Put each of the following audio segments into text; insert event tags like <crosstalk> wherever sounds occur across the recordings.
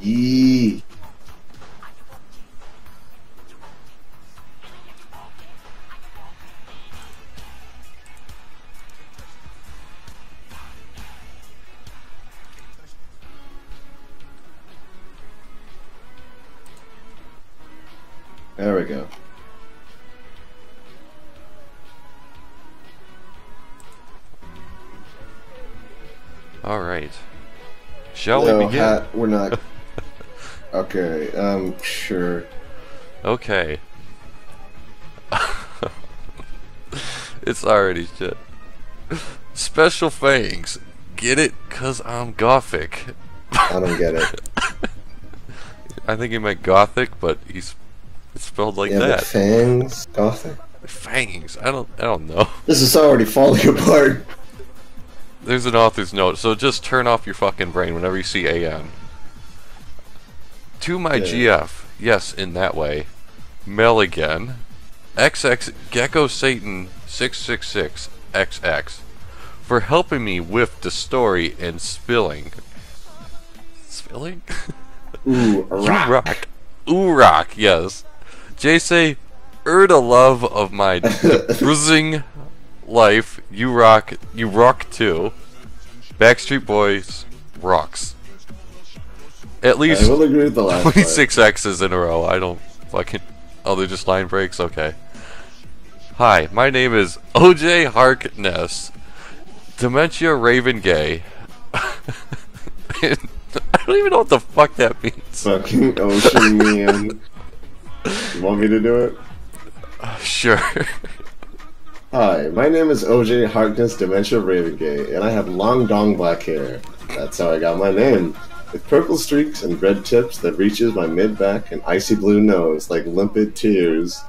E Shall no, we begin? hat, we're not. <laughs> okay, um, sure. Okay. <laughs> it's already shit. Special fangs. Get it? Cause I'm gothic. I don't get it. <laughs> I think he meant gothic, but he's it's spelled like yeah, but that. fangs, gothic. Fangs. I don't. I don't know. This is already falling apart. There's an author's note, so just turn off your fucking brain whenever you see AN. To my Yeah. GF, yes, in that way. Mel again. XX Gecko Satan 666 XX, for helping me with the story and spilling. Spilling? Ooh, <laughs> rock. rock. Ooh, rock, yes. Jay say, er the love of my <laughs> bruising life, you rock, you rock too. Backstreet Boys rocks. At I least will agree with the last part. 26 X's in a row. I don't fucking. Oh, they're just line breaks? Okay. Hi, my name is OJ Harkness. Dementia Raven Gay. <laughs> I don't even know what the fuck that means. Fucking ocean man. You want me to do it? <laughs> Sure. <laughs> Hi, my name is OJ Harkness Dementia Ravengay, and I have long dong black hair. That's how I got my name. With purple streaks and red tips that reaches my mid back and icy blue nose like limpid tears.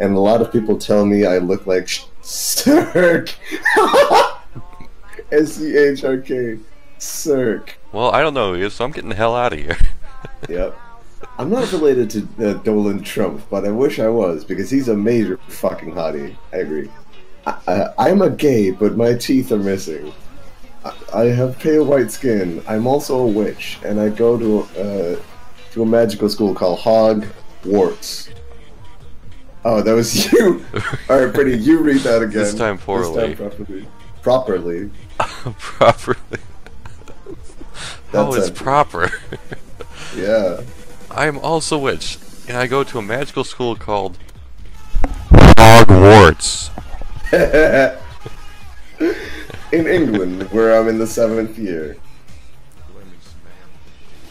And a lot of people tell me I look like Shrek. <laughs> S C H R K. Shrek. well, I don't know who he is, so I'm getting the hell out of here. <laughs> Yep. I'm not related to uh, Dolan Trump, but I wish I was because he's a major fucking hottie. I agree. I, I'm a gay, but my teeth are missing. I, I have pale white skin. I'm also a witch, and I go to uh, to a magical school called Hogwarts. Oh, that was <laughs> you. All right, pretty. You read that again. This time poorly. properly. Properly. <laughs> Properly. oh, That's it's it. proper. <laughs> Yeah. I am also a witch, and I go to a magical school called Hogwarts. <laughs> in England, where I'm in the seventh year.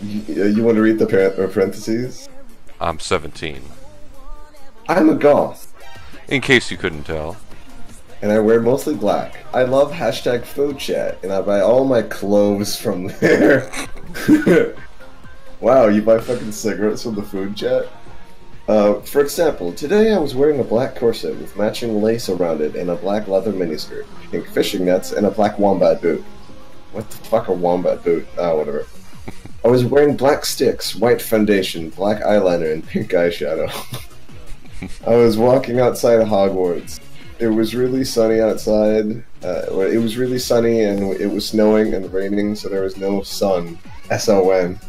You, uh, you want to read the uh, parentheses? I'm 17. I'm a goth, In case you couldn't tell. and I wear mostly black. I love hashtag food chat, and I buy all my clothes from <laughs> there. <laughs> wow, you buy fucking cigarettes from the food chat? Uh, for example, today I was wearing a black corset with matching lace around it and a black leather miniskirt, pink fishing nets, and a black wombat boot. What the fuck a wombat boot? Ah, whatever. I was wearing black sticks, white foundation, black eyeliner, and pink eyeshadow. <laughs> I was walking outside of Hogwarts. It was really sunny outside. Uh, it was really sunny and it was snowing and raining, so there was no sun. S O N,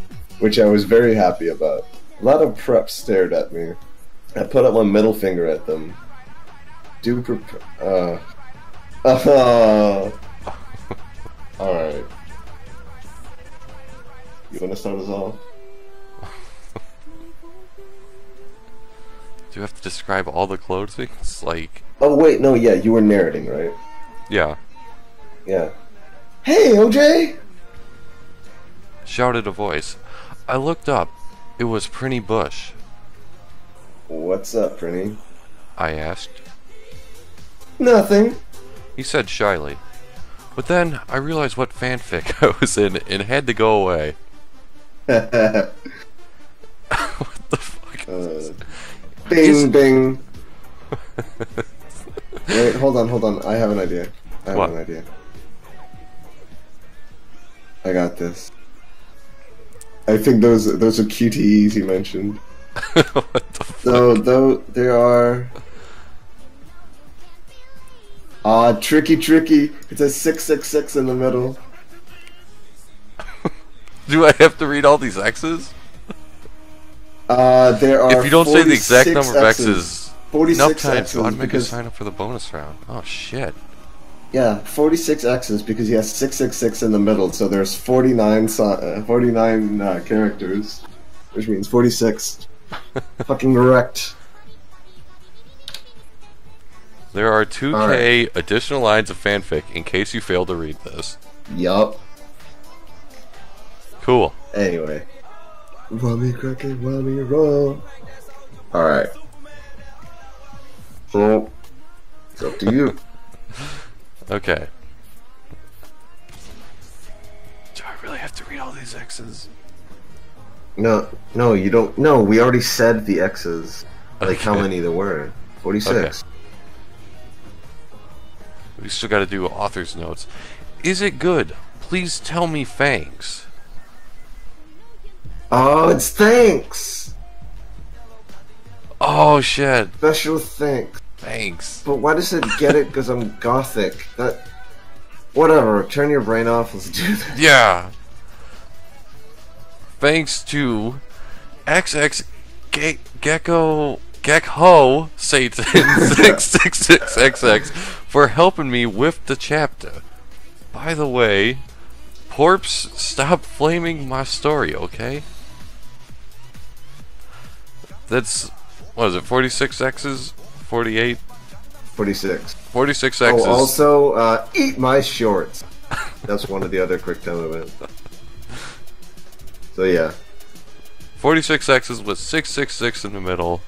which I was very happy about. A lot of preps stared at me. I put up my middle finger at them. Do prep. Uh. Uh. <laughs> Alright. You wanna start us off? <laughs> Do you have to describe all the clothings? Like, Oh, wait, no, yeah, you were narrating, right? yeah. Yeah. Hey, OJ! Shouted a voice. I looked up. It was Prinny Bush. What's up, Prinny? I asked. Nothing. He said shyly. But then I realized what fanfic <laughs> I was in and had to go away. uh, <laughs> what the fuck? bing, Is- bing. <laughs> Wait, hold on, hold on. I have an idea. I have What? an idea. I got this. I think those those are QTEs you mentioned. <laughs> what the? So though there are Ah, tricky tricky. It's a six six six in the middle. <laughs> Do I have to read all these X's? Uh, there are. If you don't say the exact 46 number of X's, 46 enough times, X's I'd make because us sign up for the bonus round. Oh shit. Yeah, 46 X's because he has 666 in the middle, so there's 49 si- uh, 49 uh, characters, which means 46. <laughs> Fucking correct. There are 2k Alright. additional lines of fanfic in case you fail to read this. Yup. Cool. Anyway. Rummy cracky, rummy roll. Alright. So, it's up to you. Okay. Do I really have to read all these X's? No, no, you don't. No, we already said the X's. Like how many there were. 46. We still gotta do author's notes. Is it good? Please tell me fangs. Oh, it's thanks! Oh shit. Special thanks. Thanks. But why does it get it because I'm gothic? That. Whatever, turn your brain off, let's do this. Yeah. Thanks to XX Ge- Gecko Gekho Satan 666XX for helping me with the chapter. By the way, Porps, stop flaming my story, okay? That's what is it? 46 X's? 48? 46. 46 X's. Oh, also, uh, eat my shorts. That's one of the other quick time events. So yeah. 46 X's with 666 in the middle.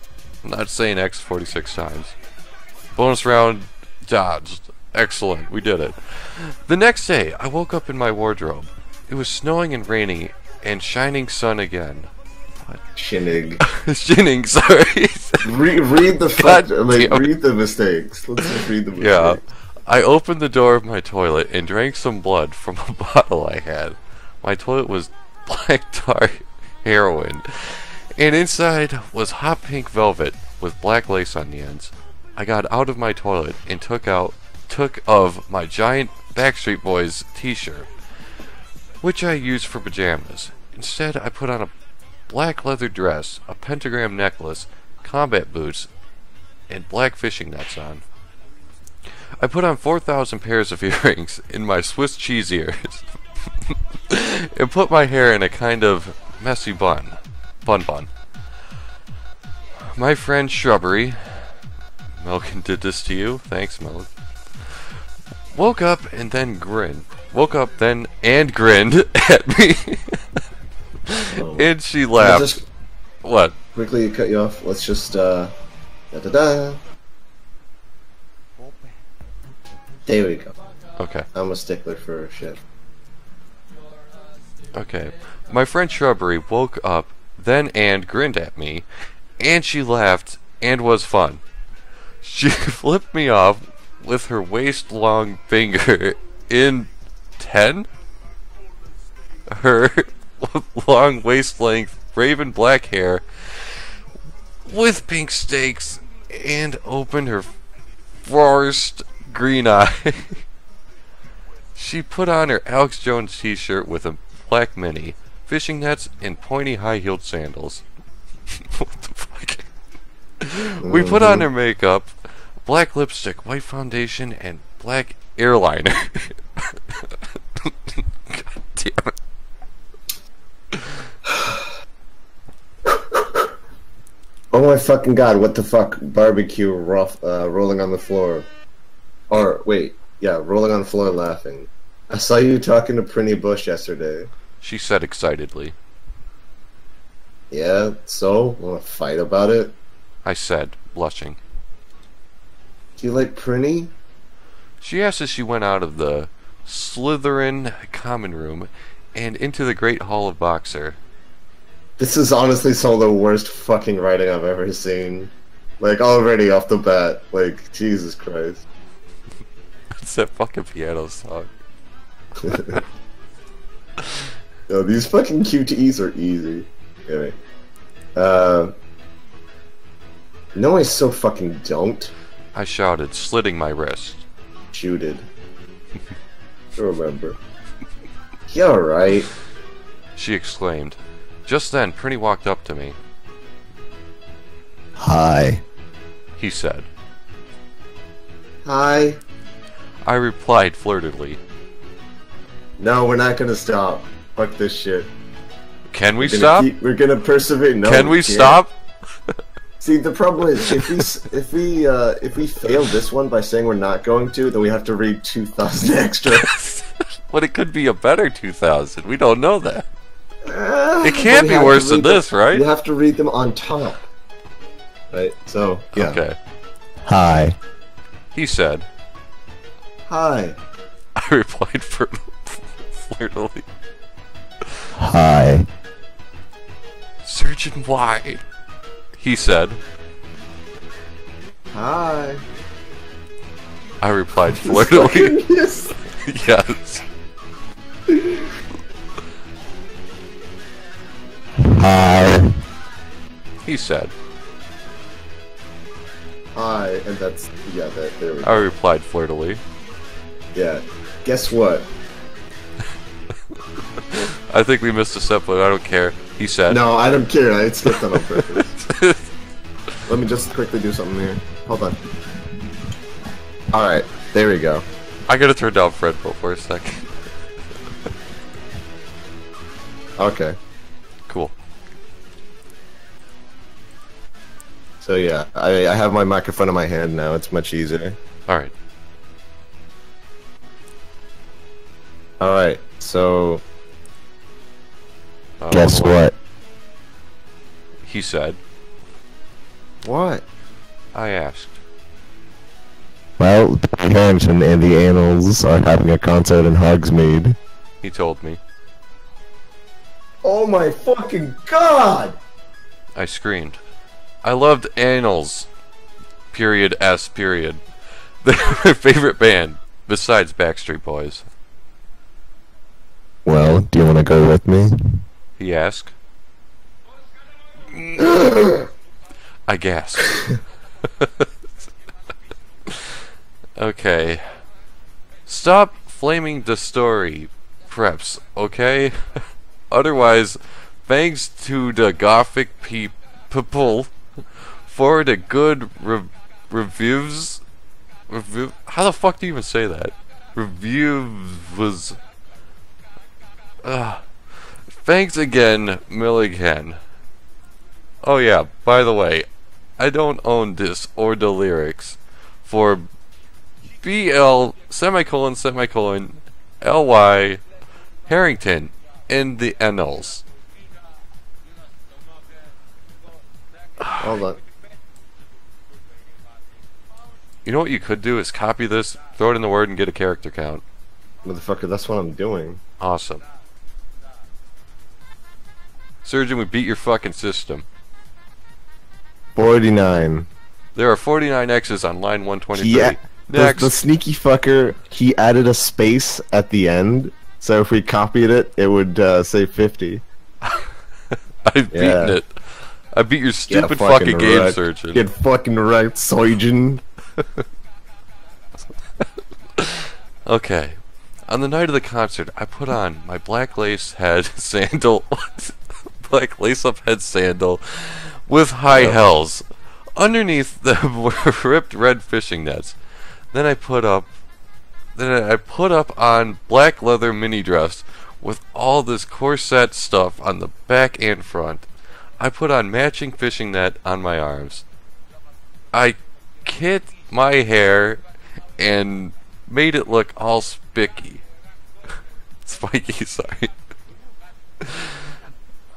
I'm not saying X 46 times. Bonus round dodged. Excellent, we did it. The next day, I woke up in my wardrobe. It was snowing and raining and shining sun again. Shining, <laughs> sorry. Re- read the <laughs> fuck, like, read the mistakes. Let's just read the mistakes. yeah. I opened the door of my toilet and drank some blood from a <laughs> bottle I had. My toilet was black tar heroin, and inside was hot pink velvet with black lace on the ends. I got out of my toilet and took out took of my giant Backstreet Boys t-shirt, which I used for pajamas. Instead, I put on a black leather dress, a pentagram necklace, combat boots, and black fishing nets on. I put on 4,000 pairs of <laughs> earrings in my Swiss cheese ears <laughs> and put my hair in a kind of messy bun. Bun bun. My friend Shrubbery, Melkin did this to you. Thanks, Melkin. Woke up and then grinned. Woke up then and grinned <laughs> at me. And she laughed. just What? quickly cut you off. Let's just, uh. Da da da. There we go. Okay. I'm a stickler for shit. Okay. My friend Shrubbery woke up, then and grinned at me, and she laughed and was fun. She <laughs> flipped me off with her waist long finger in 10? Her <laughs> long waist length raven black hair with pink stakes, and opened her forest green eye. <laughs> She put on her Alex Jones t-shirt with a black mini, fishing nets, and pointy high-heeled sandals. <laughs> what the fuck? We put on uh-huh. her makeup, black lipstick, white foundation, and black airliner. God damn it. Oh my fucking god, what the fuck? Barbecue rough, uh, rolling on the floor. Or, wait, yeah, rolling on the floor laughing. I saw you talking to Prinny Bush yesterday. She said excitedly. Yeah, so? Wanna fight about it? I said, blushing. Do you like Prinny? She asked as she went out of the Slytherin common room and into the Great Hall of Boxer. This is honestly some of the worst fucking writing I've ever seen. Like, already off the bat. Like, Jesus Christ. It's that fucking piano song. <laughs> Yo, these fucking QTEs are easy. Anyway. Uh. No, I so fucking don't. I shouted, slitting my wrist. Shooted. I remember. Yeah, alright. she exclaimed. Just then, Prinny walked up to me. Hi. He said. Hi. I replied flirtedly. No, we're not gonna stop. Fuck this shit. Can we We're stop? keep- we're gonna persevere. No, Can we can't. stop? <laughs> See, the problem is if we if we uh, if we fail this one by saying we're not going to, then we have to read two thousand <laughs> extra. <laughs> but it could be a better 2000. We don't know that. It can't be worse than read them- this, right? You have to read them on top. Right. So yeah. Okay. Hi. He said. Hi. <laughs> I replied flir- flirtily. Hi. Surgeon Y. He said. Hi. I replied <laughs> flirtily. <laughs> yes. yes. Hi. He said. Hi, and that's yeah. That there we go. I replied flirtily. Yeah. Guess what? <laughs> I think we missed a step, but I don't care. He said. No, I don't care. I skipped that on purpose. <laughs> Let me just quickly do something here. Hold on. All right. There we go. I gotta turn down FredBoat for a second. Okay. So yeah, I, I have my microphone in my hand now. It's much easier. Alright. All right. So Uh, guess what? He said. What? I asked. Well, Danny Harrington and the Annals are having a concert in Hogsmeade. He told me. Oh my fucking god! I screamed. I loved Annals. Period S period. <laughs> They're my favorite band, besides Backstreet Boys. Well, do you want to go with me? He asked. I gasped. <laughs> okay. Stop flaming the story, preps, okay? <laughs> Otherwise, thanks to the gothic pe- people for the good re- reviews. Review. How the fuck do you even say that? Reviews was. Ugh. Thanks again, Milligan. Oh yeah, by the way, I don't own this or the lyrics for BL semicolon semicolon LY Harrington in the Annals. Hold on. You know what you could do is copy this, throw it in the word, and get a character count. Motherfucker, that's what I'm doing. Awesome. Surgeon, we beat your fucking system. 49. There are 49 X's on line 123. Yeah. The, the sneaky fucker, he added a space at the end, so if we copied it, it would uh, say 50. <laughs> I've beaten it. I beat your Yeah, stupid fucking, game, right. surgeon. Get fucking right, surgeon. <laughs> Okay. On the night of the concert, I put on my black lace head <laughs> sandal, <laughs> black lace up head sandal with high Yep. hells. Underneath them were ripped red fishing nets. Then I put up, then I put up on black leather mini dress with all this corset stuff on the back and front. I put on matching fishing net on my arms. I kit my hair and made it look all <laughs> spiky. Spiky, <laughs> sorry.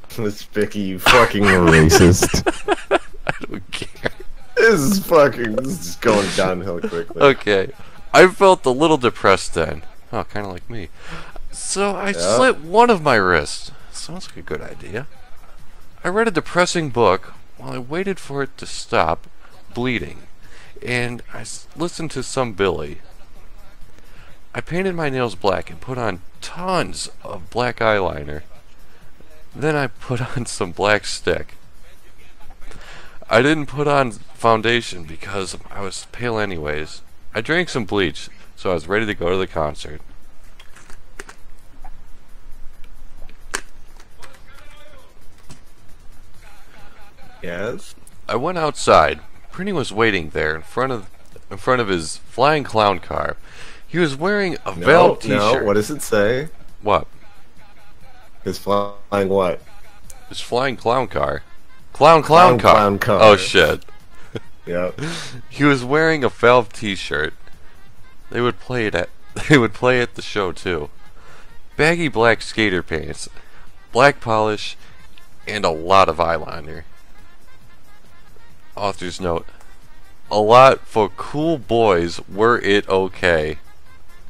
Vicky, you fucking racist. <laughs> I don't care. this is fucking. This is going downhill quickly. Okay. I felt a little depressed then. Oh, kind of like me. So I Yeah. slit one of my wrists. Sounds like a good idea. I read a depressing book while I waited for it to stop bleeding, and I listened to some Billy. I painted my nails black and put on tons of black eyeliner. Then I put <laughs> on some black stick. I didn't put on foundation because I was pale anyways. I drank some bleach, so I was ready to go to the concert. Yes? I went outside, Prinny was waiting there in front of in front of his flying clown car. He was wearing a No, Valve t-shirt. no. What does it say? What? His flying what? His flying clown car. Clown clown, Clown car. clown car. Oh shit. <laughs> Yep. He was wearing a Valve t-shirt. They would play it at <laughs> they would play at the show too. Baggy black skater pants, black polish, and a lot of eyeliner. Author's note. A lot for cool boys were it okay.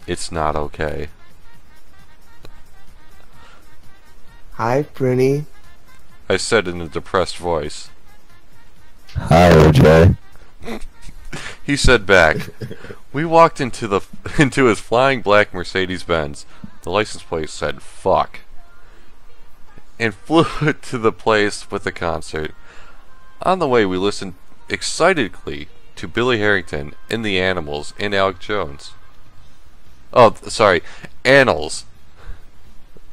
It's not okay. Hi, Prinny. I said in a depressed voice. Hi, OJ. He said back. we walked into the <laughs> into his flying black Mercedes Benz. The license plate said "fuck," and flew <laughs> to the place with the concert. On the way, we listened excitedly to Billy Harrington and the Animals and Alec Jones. Oh, sorry, Annals.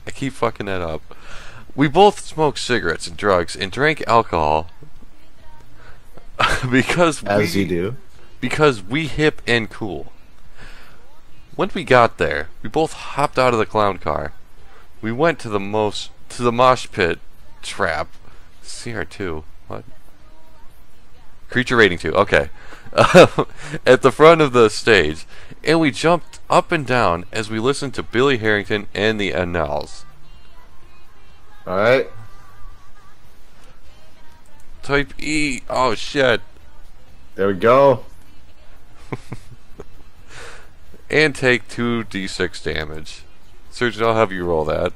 I keep fucking that up. We both smoked cigarettes and drugs and drank alcohol <laughs> because As we, you do. because we hip and cool. When we got there, we both hopped out of the clown car. We went to the most to the mosh pit trap. CR2. What? Creature rating 2. Okay. <laughs> At the front of the stage, and we jumped up and down as we listened to Billy Harrington and the Annals. All right. Type E. Oh shit. There we go. <laughs> And take 2d6 damage. Surgeon, I'll have you roll that.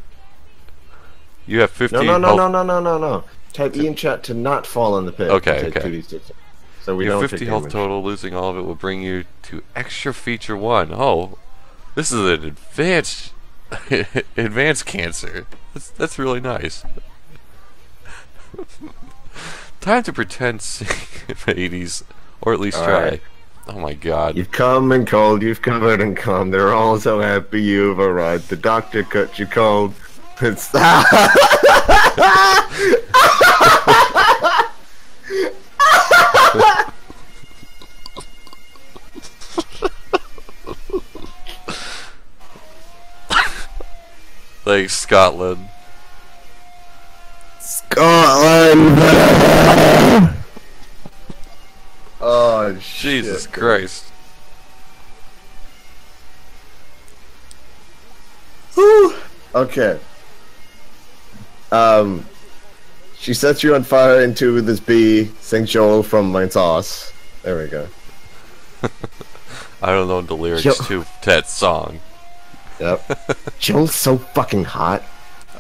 You have 15 No, no, no, no, no, no, no, no. Type E in chat to not fall in the pit. Okay, okay. 2d6. So we you have don't 50 take health damage. total. Losing all of it will bring you to extra feature one. Oh, this is an advanced, <laughs> advanced cancer. That's that's really nice. <laughs> Time to pretend <laughs> sing 80s, or at least All try. right. Oh my god. You've come and called, you've covered and come. They're all so happy you've arrived. The doctor cut you cold. It's Like Scotland. Scotland. <laughs> oh Jesus shit. Christ. Whew. Okay. Um, she sets you on fire into this bee. St. Joel from my sauce. There we go. <laughs> I don't know the lyrics Yo- to that song. Yep. Joel's so fucking hot.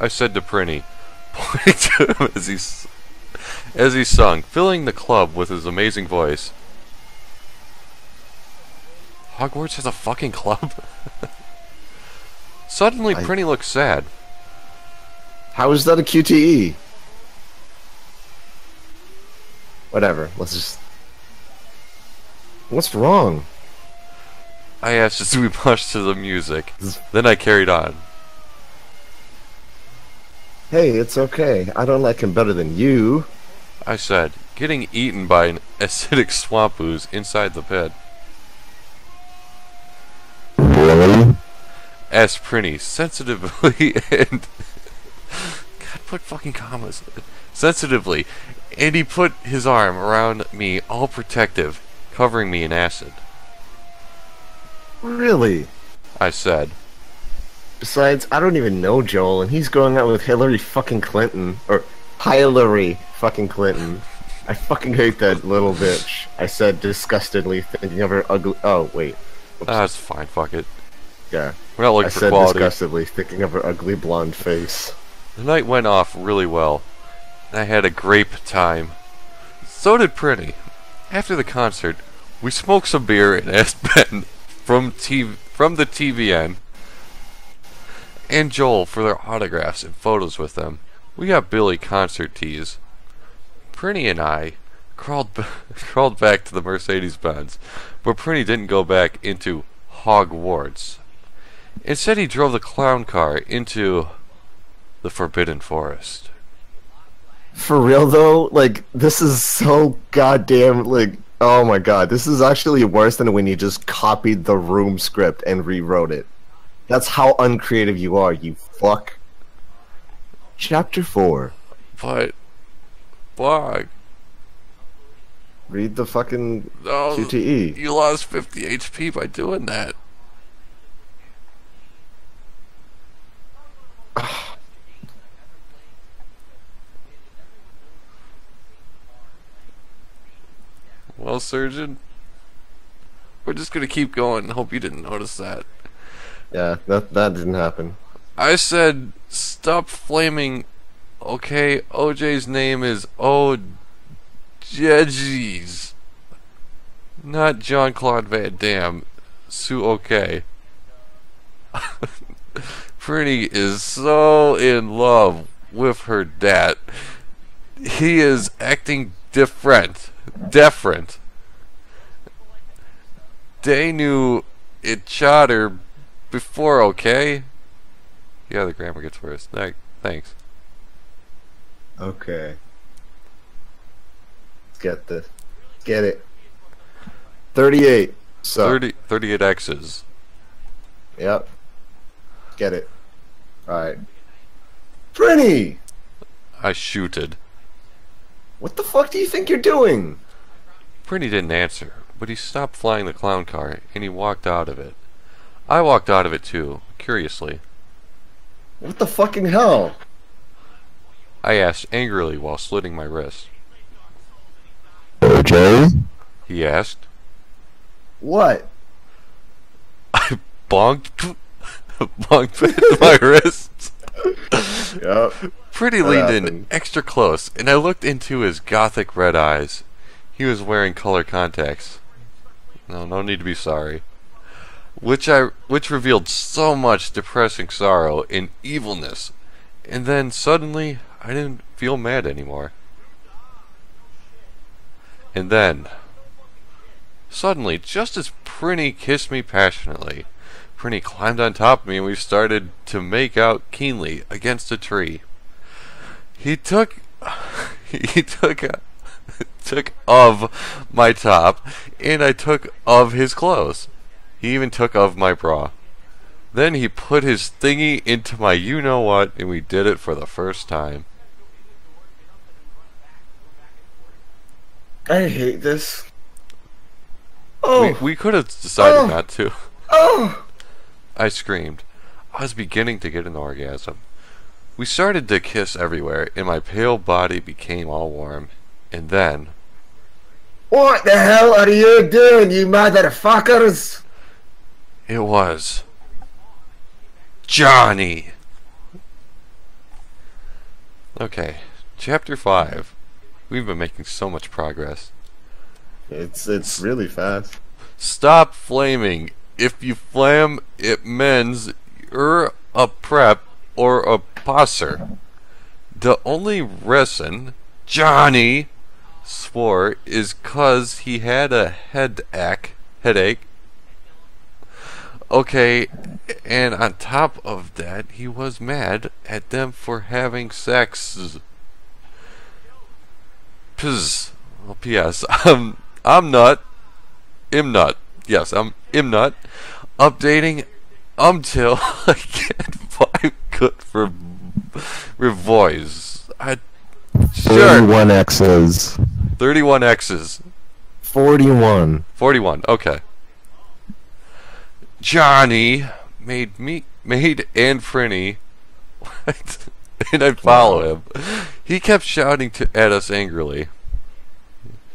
I said to Prinny, <laughs> pointing to him as he, as he sung, filling the club with his amazing voice. Hogwarts has a fucking club? <laughs> Suddenly, I- Prinny looks sad. How is that a QTE? Whatever. Let's just. What's wrong? I asked as we pushed to the music. Then I carried on. Hey, it's okay. I don't like him better than you. I said, getting eaten by an <laughs> acidic swamp ooze inside the pit. Really? asked Prinny sensitively <laughs> and <laughs> God put fucking commas sensitively and he put his arm around me all protective covering me in acid Really? I said Besides, I don't even know Joel, and he's going out with Hillary fucking Clinton. Or Hillary fucking Clinton. I fucking hate that little bitch. I said disgustedly, thinking of her ugly. Oh, wait. that's fine fuck it Yeah. we're not looking I for said quality disgustedly, thinking of her ugly blonde face. the night went off really well and I had a great time so did Prinny after the concert we smoked some beer and <laughs> asked Ben from TV from the TVN and Joel for their autographs and photos with them. We got Billy concert tees. Prinny and I crawled b- <laughs> crawled back to the Mercedes Benz, but Prinny didn't go back into Hogwarts. Instead, he drove the clown car into the Forbidden Forest. For real though, like this is so goddamn like oh my god, this is actually worse than when you just copied the room script and rewrote it. That's how uncreative you are, you fuck. Chapter 4. But, blog. Read the fucking No, QTE. you lost 50 HP by doing that. <sighs> <sighs> well, surgeon, we're just gonna keep going. Hope you didn't notice that. Yeah, that that didn't happen. I said stop flaming. Okay, OJ's name is O. Jejeez. Not John Claude Van Damme. Sue OK. <laughs> Pretty is so in love with her dad. He is acting different. Different. They knew it chatter before, okay? Yeah, the grammar gets worse. Th- Thanks. Okay. Let's get this. Get it. 38. So, 30, 38 X's. yep. Get it. Alright. Prinny! I shooted. What the fuck do you think you're doing? Pretty didn't answer, but he stopped flying the clown car and he walked out of it. I walked out of it too, curiously. What the fucking hell? I asked angrily while slitting my wrist. OJ? He asked. What? <laughs> I bonked, <laughs> bonked into my <laughs> wrist. Yep. Pretty What leaned in extra close, and I looked into his gothic red eyes. He was wearing color contacts. No, no need to be sorry. Which I which revealed so much depressing sorrow and evilness. And then suddenly I didn't feel mad anymore. And then suddenly, just as Prinny kissed me passionately, Prinny climbed on top of me and we started to make out keenly against a tree. He took <laughs> he took took of my top and I took of his clothes. He even took of my bra. Then he put his thingy into my you know what and we did it for the first time. I hate this. Oh, We, we could have decided Oh. not to. oh! <laughs> I screamed. I was beginning to get an orgasm. We started to kiss everywhere, and my pale body became all warm. And then, What the hell are you doing, you motherfuckers? it was Johnny! Okay, chapter 5. We've been making so much progress. It's it's really fast. Stop flaming. If you flam, it means you're a prep or a posser. The only reason Johnny swore is cause he had a headache. Headache. Okay, and on top of that, he was mad at them for having sex. Pz. Well, P.S. Um, <laughs> I'm not. Im not Yes, I'm im nut. Updating until <laughs> I get five good for revoice. I sure 31 X's. 31 X's. 41. 41. Okay. Johnny made me made and Prinny what? <laughs> and I'd follow him. He kept shouting to, at us angrily.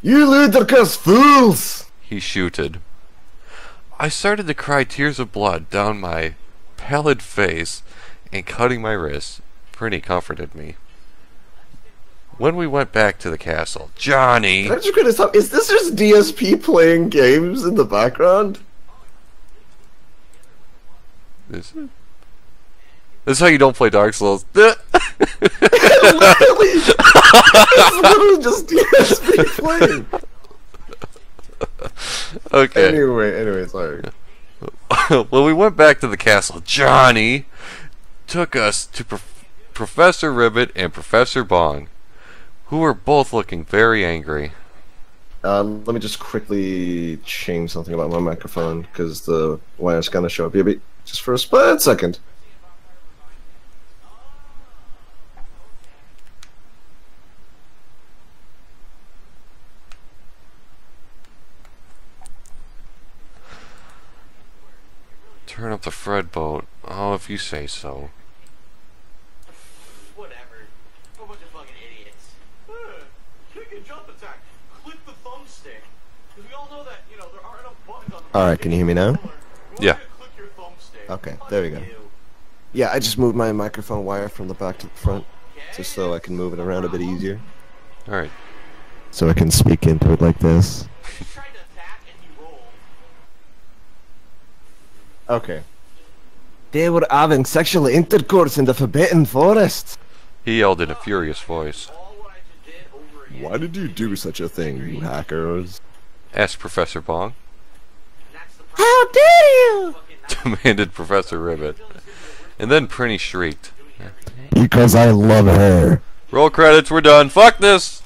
You ludicrous fools! He shooted. I started to cry tears of blood down my pallid face and cutting my wrists. Prinny comforted me. When we went back to the castle, Johnny. Can I just criticize? Is this just DSP playing games in the background? Is it? This is how you don't play Dark Souls. <laughs> literally, it's literally just DSP playing. okay. Anyway, anyway, sorry. <laughs> when we went back to the castle, Johnny took us to Prof- Professor Ribbit and Professor Bong. Who were both looking very angry. Uh, let me just quickly change something about my microphone because the wire's gonna show up. Yeah, just for a split second. Turn up the FredBoat. Oh, if you say so. Whatever. A bunch of fucking idiots. Kick and jump attack. Click the thumbstick. Because we all know that, you know, there aren't enough buttons on the All right, can you hear me now? Yeah. Click your thumbstick. Okay, there we go. Yeah, I just moved my microphone wire from the back to the front just so I can move it around a bit easier. Alright. So I can speak into it like this. He tried to attack and he rolled. Okay. They were having sexual intercourse in the Forbidden Forest. He yelled in a furious voice. Why did you do such a thing, you hackers? Asked Professor Bong. How dare you! Demanded Professor Ribbit. And then Prinny shrieked. Because I love her. Roll credits, we're done. Fuck this!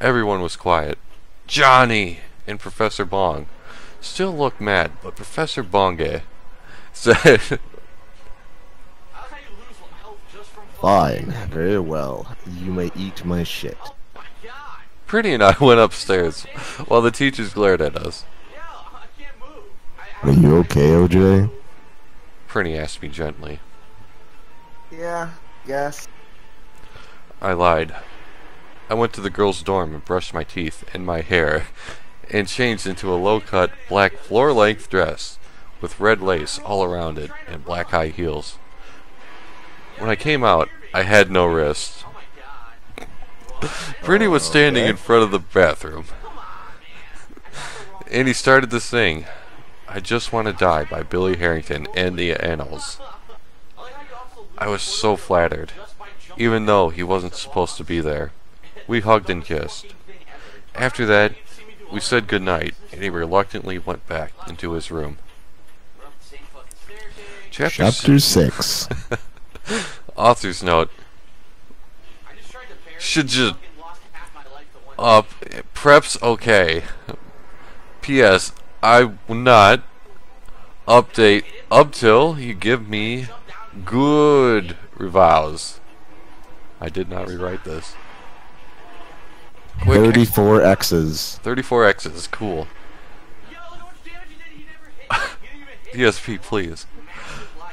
Everyone was quiet. Johnny and Professor Bong still looked mad, but Professor Bonge said, I like how you lose health just from Fine, very well. You may eat my shit. Pretty and I went upstairs while the teachers glared at us. Yeah, I can't move. I, Are you okay, OJ? Pretty asked me gently. Yeah, yes. I lied. I went to the girls' dorm and brushed my teeth and my hair and changed into a low-cut black floor-length dress with red lace all around it and black high heels. When I came out, I had no wrists. <laughs> Pretty was standing in front of the bathroom. And he started to sing, I Just Want to Die by Billy Harrington and the Annals. I like how you also lose I was so flattered, just by jumping even though he wasn't supposed to be there. We hugged and kissed. After that, we said goodnight, and he reluctantly went back into his room. We're up the same fucking staircase. Chapter, Chapter 6. <laughs> author's note I just tried to parry Should and ju- fucking lost half my life to one up. Prep's okay. P.S. I will not update up till you give me good reviews. I did not rewrite this. Quick 34 X's. 34 X's, cool. Yo, look how much damage he did. He never hit. He didn't even hit. ESP, please.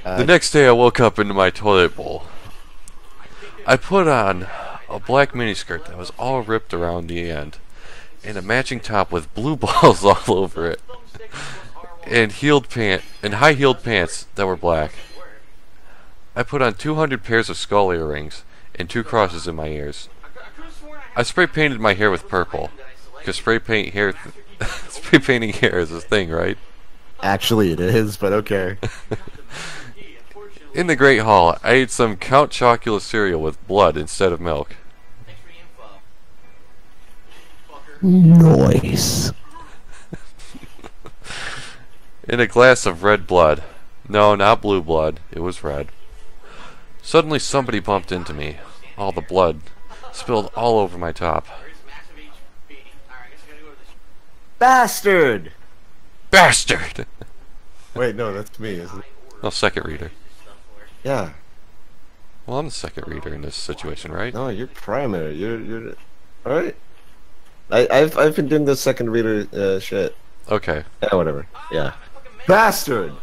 Uh, The next day I woke up into my toilet bowl. I put on a black miniskirt that was all ripped around the end, and a matching top with blue <laughs> balls all over it, and heeled pant and high heeled pants that were black. I put on 200 pairs of skull earrings and two crosses in my ears. I could have sworn I I spray painted my hair with purple, because spray paint hair, <laughs> spray painting hair is a thing, right? Actually, it is, but okay. <laughs> In the Great Hall, I ate some Count Chocula cereal with blood instead of milk. Thanks for the info. Fucker. Noise. In a glass of red blood. No, not blue blood. It was red. Suddenly somebody bumped into me. All the blood spilled all over my top. Where's massive HP? Alright, I guess I gotta go to the Bastard! Bastard! <laughs> Wait, no, that's me, isn't it? No, second reader. Yeah. Well, I'm the second reader in this situation, right? No, you're primary. You're, you're. Alright. I, I've, I've been doing the second reader uh, shit. Okay. Yeah, whatever. Yeah. Bastard!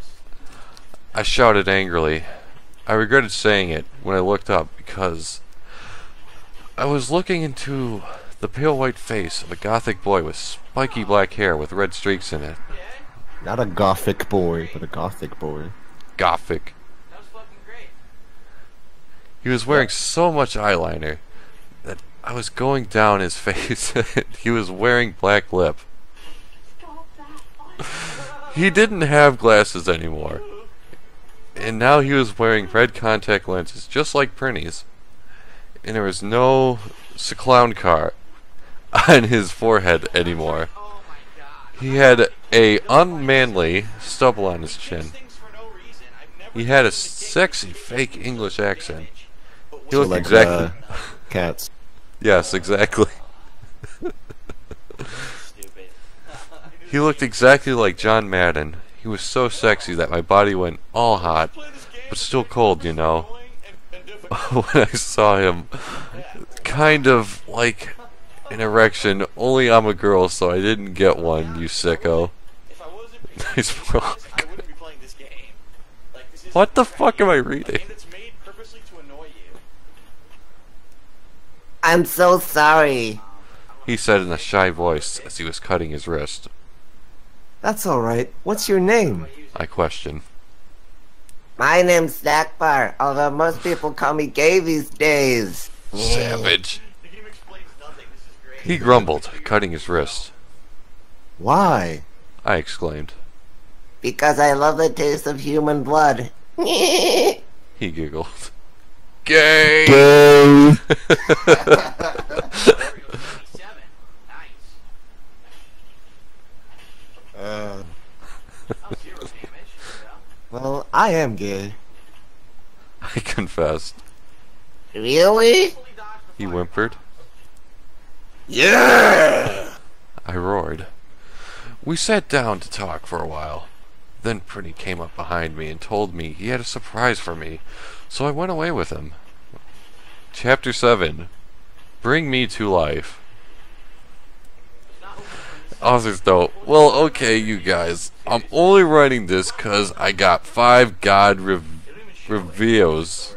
I shouted angrily. I regretted saying it when I looked up because I was looking into the pale white face of a gothic boy with spiky black hair with red streaks in it. Not a gothic boy, but a gothic boy. Gothic. That was fucking great. He was wearing so much eyeliner that I was going down his <laughs> face. he was wearing black lip. he didn't have glasses anymore. And now he was wearing red contact lenses, just like Prinny's. And there was no clown car <laughs> on his forehead anymore. He had a unmanly stubble on his chin. Things for no reason. I've never He had a sexy fake English accent. He looked like exactly. uh, cats. <laughs> Yes, exactly. <laughs> He looked exactly like John Madden. He was so sexy that my body went all hot, but still cold, you know. <laughs> when I saw him, kind of like an erection. Only I'm a girl, so I didn't get one. You sicko. <laughs> If I wasn't being Nice honest, bro. I wouldn't be playing this game. Like, this isn't What the fuck am I reading? game that's made purposely to annoy you. I'm so sorry. He said in a shy voice as he was cutting his wrist. That's alright. What's your name? I questioned. My name's Snackbar, although most people call me gay these days. Savage. The game explains nothing. This is great. He grumbled, cutting his wrist. Why? I exclaimed. Because I love the taste of human blood. <laughs> He giggled. Gay! Gay. <laughs> <laughs> Seven. Nice. Uh, Oh, zero damage. Yeah. well, I am gay. I confessed. really? Fully dodged the He whimpered. Yeah. I roared. We sat down to talk for a while. Then Pretty came up behind me and told me he had a surprise for me, so I went away with him. Chapter 7 Bring Me to Life. Author's note. Well, okay, you guys. I'm only writing this because I got five God rev- reviews.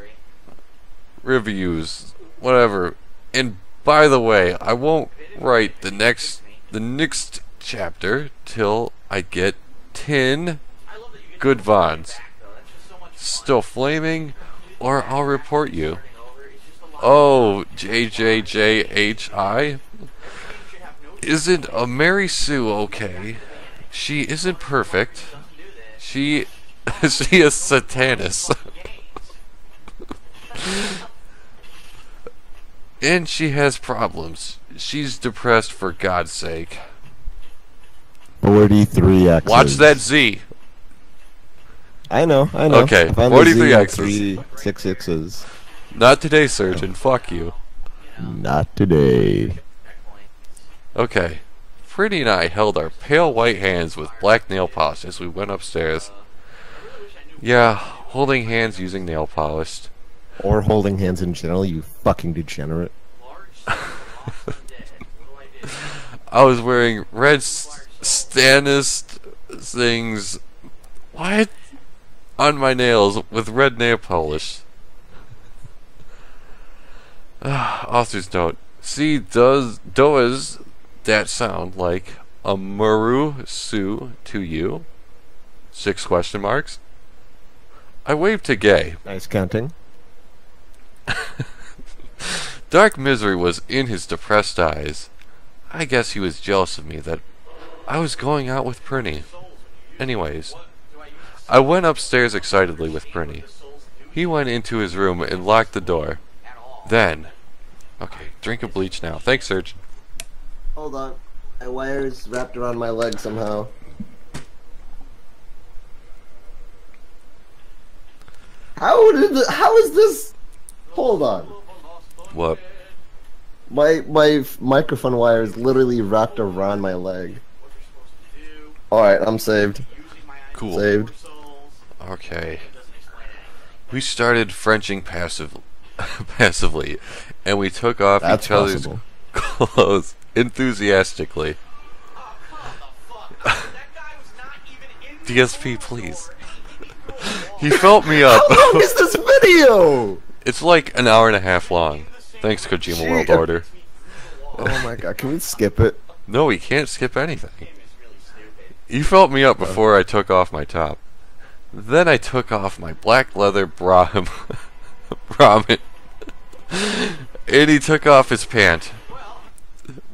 Reviews. Whatever. And by the way, I won't write the next the next chapter till I get ten I love that you get good to vons. though. Still flaming, or I'll report you. Oh, JJJHI? You should have no Isn't a Mary Sue okay? She isn't perfect. She <laughs> she is Satanist. <laughs> and she has problems. She's depressed for God's sake. 43 X's. Watch that Z. I know, I know. Okay, I 43 Z and X's. Three, six X's. Not today, surgeon. Fuck you. Not today. Okay. Pretty and I held our pale white hands with black nail polish as we went upstairs. Yeah, holding hands using nail polish. Or holding hands in general, you fucking degenerate. <laughs> I was wearing red S- Stanist things. What? On my nails with red nail polish. <sighs> Author's note. See, does does that sound like a Mary Sue to you? Six question marks. I waved to Gay. Nice counting. <laughs> Dark misery was in his depressed eyes. I guess he was jealous of me that I was going out with Prinny. Anyways, I went upstairs excitedly with Prinny. He went into his room and locked the door. Then, okay, drink of bleach now. Thanks, Serge. Hold on. My wire's wrapped around my leg somehow. How did the, how is this? Hold on. What? My my microphone wire is literally wrapped around my leg. All right, I'm saved. Cool. Saved. Okay. We started Frenching passive, <laughs> passively, and we took off That's each other's <laughs> clothes enthusiastically. DSP, please. he felt me up. How long is this video? <laughs> it's like an hour and a half long. Thanks, Kojima World Order. Oh my god, can we skip it? No, we can't skip anything. You felt me up before I took off my top. Then I took off my black leather Brahm. <laughs> Brahmin. <laughs> and he took off his pant.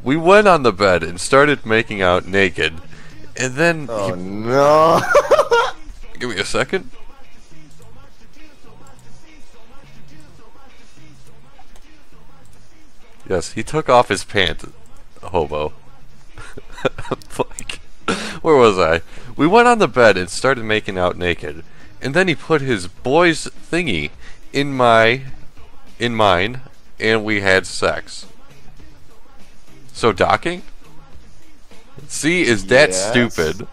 We went on the bed and started making out naked. And then. Oh no! <laughs> Give me a second. Yes, he took off his pants, hobo. <laughs> like, Where was I? We went on the bed and started making out naked. And then he put his boy's thingy in my in mine and we had sex. So docking? See, is that Yes. stupid?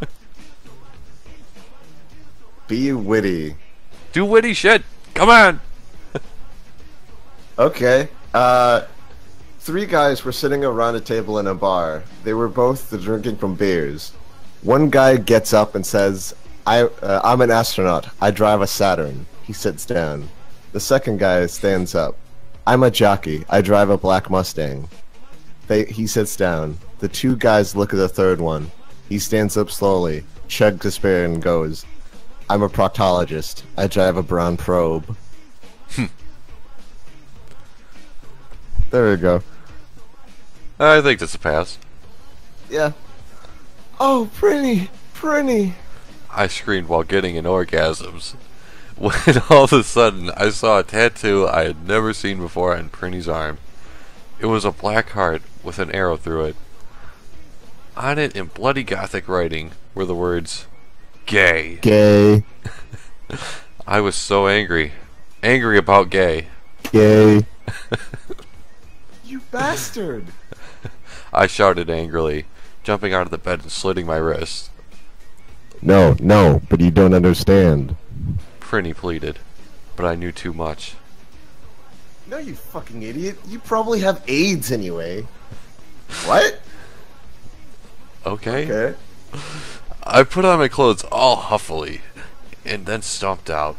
<laughs> Be witty. Do witty shit. Come on. <laughs> Okay. Uh, three guys were sitting around a table in a bar. They were both drinking from beers. One guy gets up and says, "I, uh, I'm an astronaut. I drive a Saturn." He sits down. The second guy stands up. "I'm a jockey. I drive a black Mustang." They, he sits down. The two guys look at the third one. He stands up slowly, chugs a spear, and goes, "I'm a proctologist. I drive a brown probe." Hmm. there we go. I think that's a pass. Yeah. Oh, pretty, pretty. I screamed while getting in orgasms. <laughs> When all of a sudden I saw a tattoo I had never seen before on Prinny's arm. It was a black heart with an arrow through it. On it in bloody gothic writing were the words, Gay. Gay, <laughs> I was so angry. Angry about gay. gay. You bastard. <laughs> I shouted angrily, jumping out of the bed and slitting my wrist. No, no, but you don't understand. Prinny pleaded, but I knew too much. No, you fucking idiot. You probably have AIDS anyway. What? Okay. Okay. I put on my clothes all huffily, and then stomped out.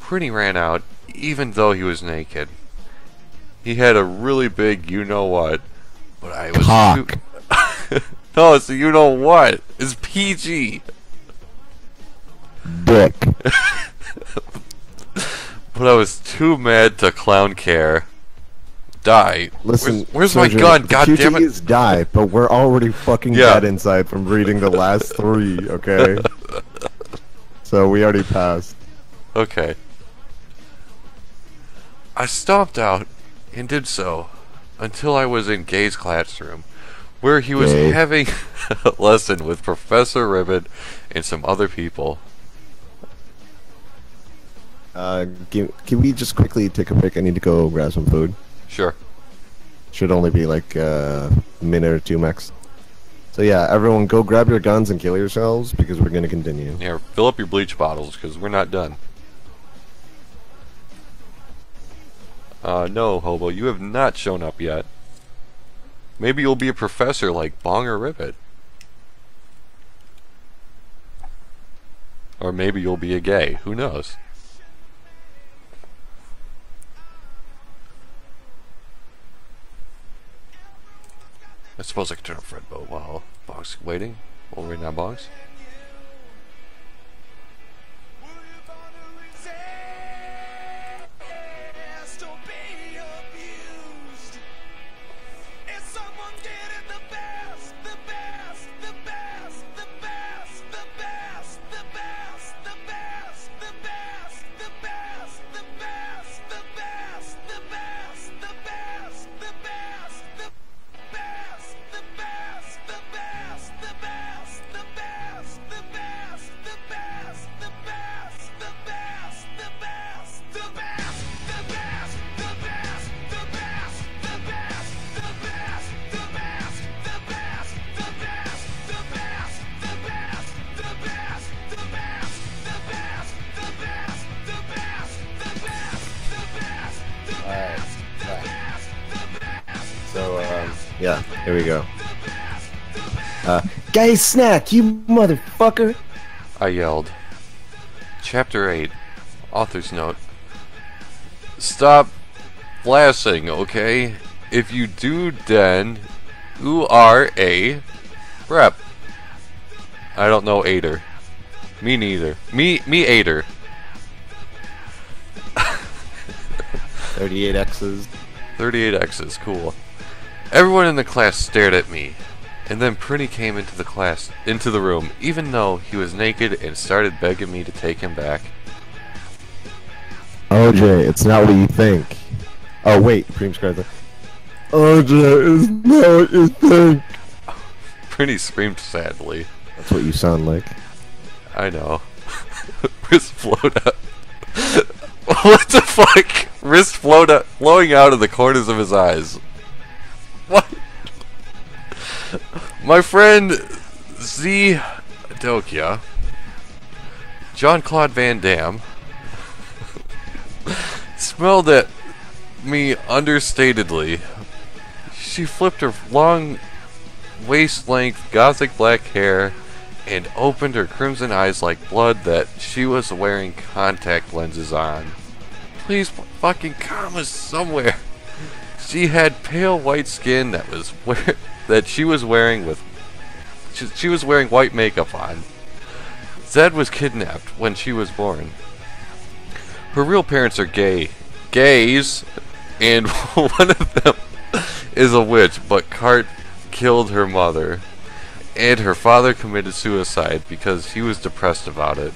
Pretty ran out, even though he was naked. He had a really big you know what, but I was Cock. too. <laughs> no, it's a you know what. It's PG. Dick. <laughs> But I was too mad to clown care. Die. Listen, where's, where's my gun? God QT damn it! is die, but we're already fucking Yeah. dead inside from reading the last three, okay? <laughs> so we already passed. Okay. I stomped out and did so until I was in Gay's classroom, where he was having <laughs> a lesson with Professor Ribbit and some other people. Uh, can, can we just quickly take a break? I need to go grab some food. Sure. Should only be like uh, a minute or two max. So yeah, everyone go grab your guns and kill yourselves because we're gonna continue. Here, fill up your bleach bottles because we're not done. Uh, no, Hobo, you have not shown up yet. Maybe you'll be a professor like Bong or Ribbit. Or maybe you'll be a gay. Who knows? I suppose I could turn up FredBoat while Bong's waiting. While we're waiting on Bongs. Gay snack, you motherfucker! I yelled. Chapter 8. Author's note. Stop flashing, okay? If you do, then you are a rep. I don't know Aider. Me neither. Me me Aider. 38 X's. 38 X's, cool. Everyone in the class stared at me, and then Prinny came into the class, into the room, even though he was naked, and started begging me to take him back. OJ, it's not what you think. Oh wait, Cream Scarlet. OJ, it's not what you think. Prinny screamed sadly. That's what you sound like. I know. <laughs> Wrist flowed out. <laughs> what the fuck? Wrist flowed out, flowing out of the corners of his eyes. My friend Z Dokia, John Claude Van Damme, smelled at me understatedly. She flipped her long waist length gothic black hair and opened her crimson eyes like blood that she was wearing contact lenses on. Please fucking commas somewhere. She had pale white skin that was wear- that she was wearing with she, she was wearing white makeup on. Zed was kidnapped when she was born. Her real parents are gay. Gays and <laughs> one of them is a witch, but Cart killed her mother and her father committed suicide because he was depressed about it.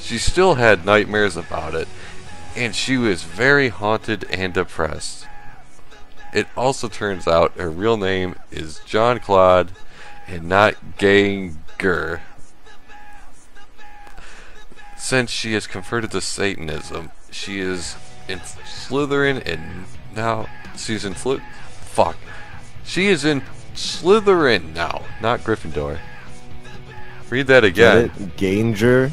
She still had nightmares about it, and she was very haunted and depressed. It also turns out her real name is John Claude and not Ganger. Since she has converted to Satanism, she is in Slytherin and now she's in fuck. She is in Slytherin now, not Gryffindor. Read that again. it? Ganger.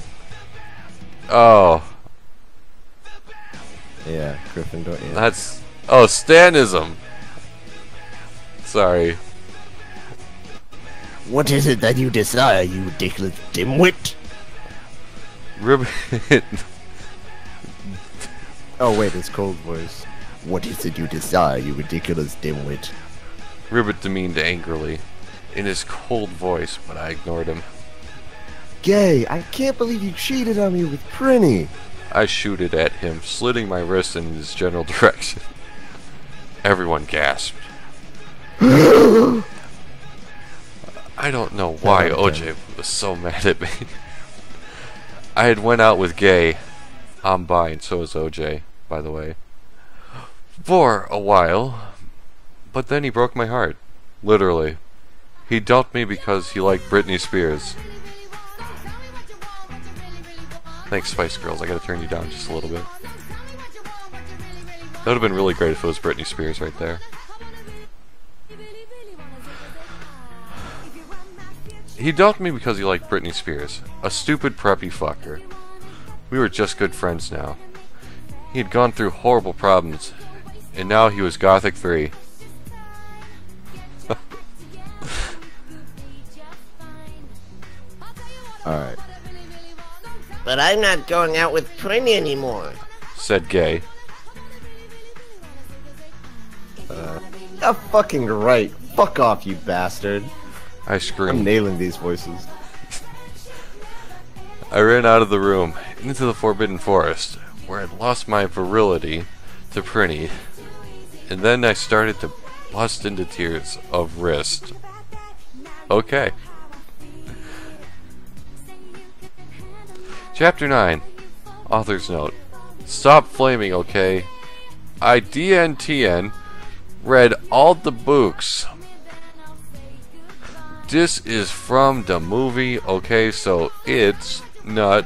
Oh, Yeah, Gryffindor. Yeah. that's oh Stanism. Sorry. What is it that you desire, you ridiculous dimwit? Ribbon. <laughs> Oh wait, it's cold voice. What is it you desire, you ridiculous dimwit? Ribbit demeaned angrily, in his cold voice, but I ignored him. Gay, I can't believe you cheated on me with Prinny. I shooted at him, slitting my wrist in his general <laughs> direction. Everyone gasped. <gasps> I don't know why OJ was so <laughs> mad at me. I had went out with Gay. I'm bi, and so is OJ, by the way. <gasps> For a while. But then he broke my heart. Literally. He dumped me because he liked Britney Spears. Thanks, Spice Girls. I gotta turn you down just a little bit. That would have been really great if it was Britney Spears right there. He dumped me because he liked Britney Spears. A stupid preppy fucker. We were just good friends now. He had gone through horrible problems, and now he was gothic free. <laughs> Alright. But I'm not going out with Prinny anymore. Said Gay. Uh, yeah, fucking right. Fuck off, you bastard. I I'm nailing these voices. I ran out of the room, into the Forbidden Forest, where I'd lost my virility to Prinny, and then I started to bust into tears of wrist. Okay. Chapter 9 Author's Note Stop flaming, okay? I DNTN read all the books. This is from the movie, okay? So it's not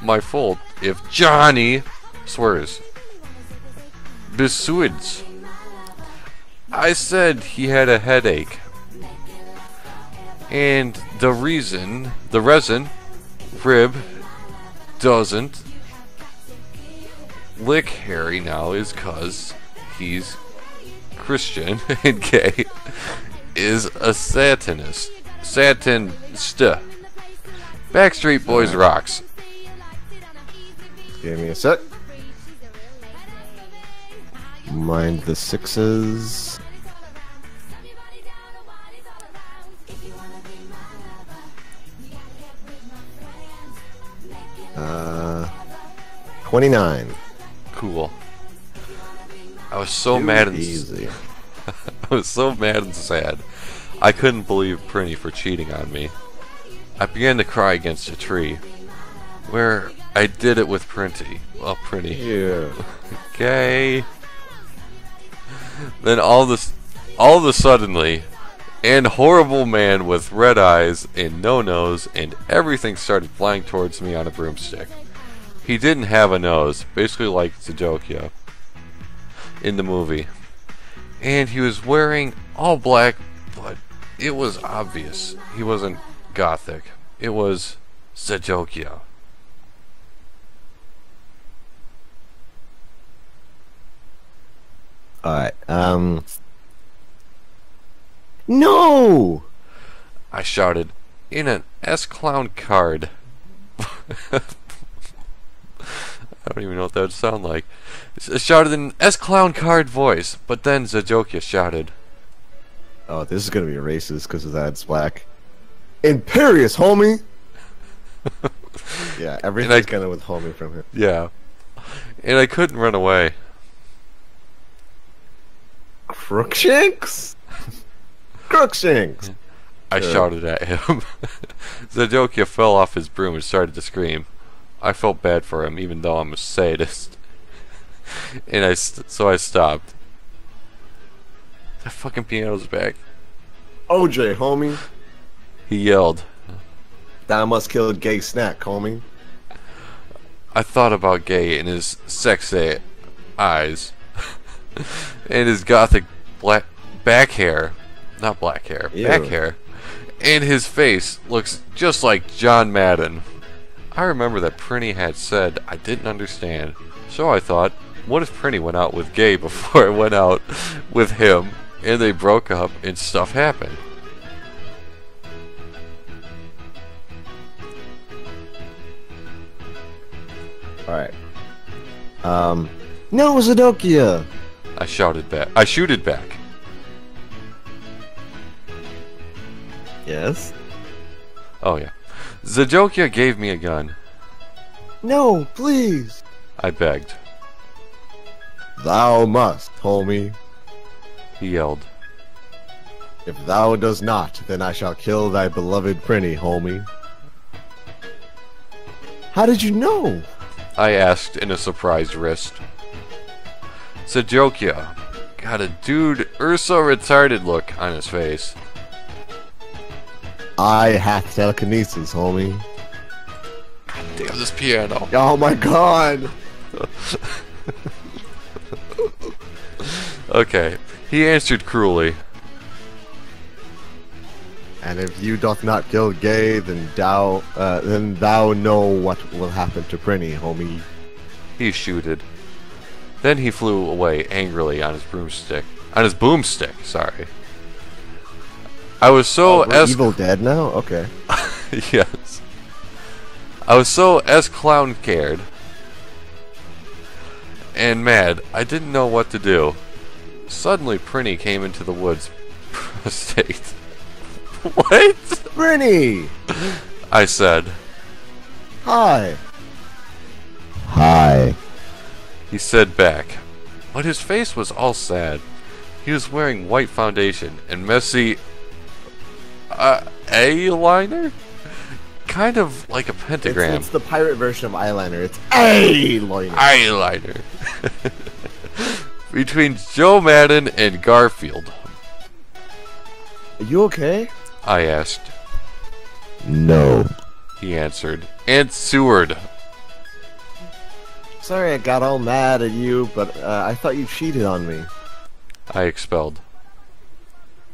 my fault if Johnny swears. Besides, I said he had a headache. And the reason, the resin, rib, doesn't lick Harry now is cause he's Christian <laughs> and gay is a satanist. Satanist. Backstreet Boys rocks. Give me a sec. Mind the sixes. Uh, 29. Cool. I was so mad and Easy. <laughs> I was so mad and sad. I couldn't believe Prinny for cheating on me. I began to cry against a tree, where I did it with Printy. Well, Printy. Yeah. <laughs> Okay. Then all this, all of a suddenly, an horrible man with red eyes and no nose, and everything started flying towards me on a broomstick. He didn't have a nose, basically like Zadokia in the movie. And he was wearing all black, but it was obvious he wasn't gothic. It was Zadokia. Alright, um. No! I shouted in an S Clown card. <laughs> I don't even know what that would sound like. I shouted in an S Clown card voice, but then Zajokia shouted, Oh, this is gonna be racist because of that. It's black. Imperious, homie! <laughs> yeah, everything's kind of with homie from him. Yeah. And I couldn't run away. Crookshanks? Crookshanks! I shouted at him. <laughs> Zadokia fell off his broom and started to scream. I felt bad for him, even though I'm a sadist. <laughs> and I st- so I stopped. That fucking piano's back. OJ, homie. He yelled. Thou must kill a gay snack, homie. I thought about Gay and his sexy eyes, <laughs> and his gothic black back hair, not black hair, back hair, and his face looks just like John Madden. I remember that Prinny had said I didn't understand, so I thought, what if Prinny went out with Gay <laughs> before I went out with him, and they broke up and stuff happened? Alright. Um. No, Zadokia! I shouted back. I shooted back. Yes? Oh yeah. Zajokia gave me a gun. No, please! I begged. Thou must, homie. He yelled. If thou does not, then I shall kill thy beloved Prinny, homie. How did you know? I asked in a surprised wrist. Sajokia got a dude Ursa retarded look on his face. I have telekinesis, homie. Damn this piano. Oh my god! <laughs> Okay. He answered cruelly. And if you doth not kill gay, then thou, uh, then thou know what will happen to Prinny, homie. He shooted. Then he flew away angrily on his broomstick. On his boomstick, sorry. I was so Oh, Evil Dead now? Okay. <laughs> yes. I was so S clown cared and mad, I didn't know what to do. Suddenly, Prinny came into the woods <laughs> state. <laughs> what? Prinny! I said. Hi! Hi. He said back, but his face was all sad. He was wearing white foundation and messy uh, eyeliner, kind of like a pentagram. it's the pirate version of eyeliner. It's a liner. eyeliner <laughs> between Joe Madden and Garfield. Are you okay? I asked. No. He answered, and Seward. Sorry I got all mad at you, but uh, I thought you cheated on me. I expelled.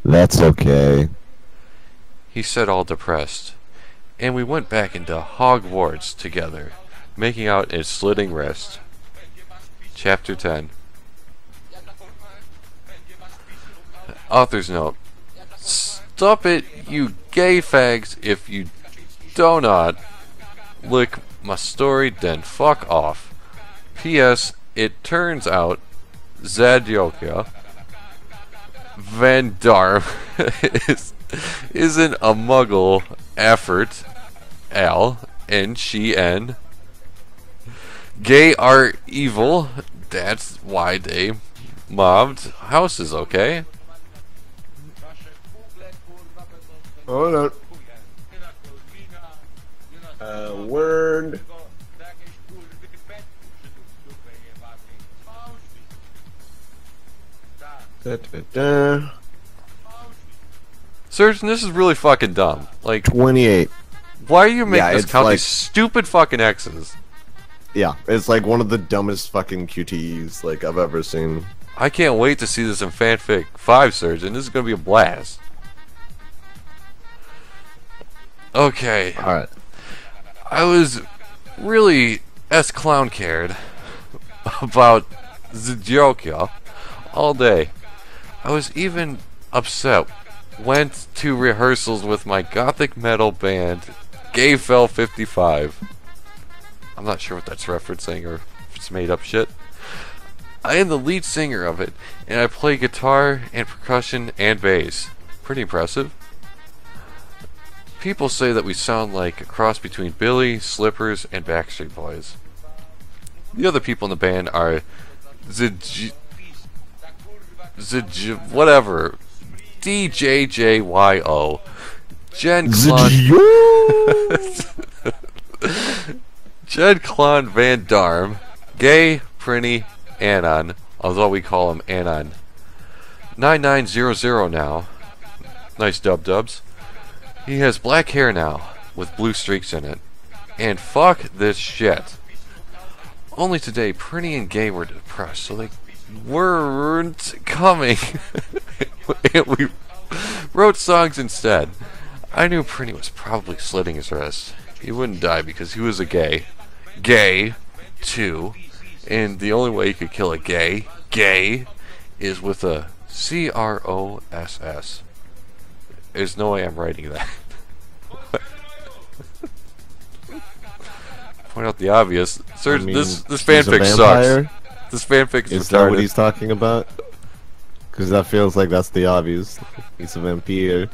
That's okay. He said, all depressed, and we went back into Hogwarts together, making out and slitting wrist. Chapter 10 Author's note Stop it, you gay fags, if you do not lick my story, then fuck off. P.S. It turns out Zadyoka Van Darm <laughs> is, isn't a muggle effort. Al and she and gay are evil. That's why they mobbed houses, okay? Hold on. Uh, word. Da, da, da. Surgeon, this is really fucking dumb. Like, 28. why are you making Yeah, us count like- these stupid fucking X's? Yeah, it's like one of the dumbest fucking QTEs like I've ever seen. I can't wait to see this in Fanfic 5, Surgeon. This is gonna be a blast. Okay. Alright. I was really S clown cared <laughs> about Zjokia all day. I was even upset. Went to rehearsals with my gothic metal band, Gayfell 55. I'm not sure what that's referencing or if it's made up shit. I am the lead singer of it, and I play guitar and percussion and bass. Pretty impressive. People say that we sound like a cross between Billy, Slippers, and Backstreet Boys. The other people in the band are Zij... Zij... whatever. DJJYO. Jen Klon... Jed <laughs> Klon Van Darm. Gay, Prinny, Anon. Although we call him Anon. 9900 now. Nice dub dubs. He has black hair now, with blue streaks in it. And fuck this shit. Only today, Prinny and Gay were depressed, so they weren't coming. <laughs> and we wrote songs instead. I knew Prinny was probably slitting his wrist. He wouldn't die because he was a gay. Gay, too. And the only way you could kill a gay, gay, is with a C R O S S. There's no way I'm writing that. <laughs> Point out the obvious. Sir, I mean, this this fanfic sucks. This fanfic Is is that what he's talking about? Because that feels like that's the obvious. He's a vampire.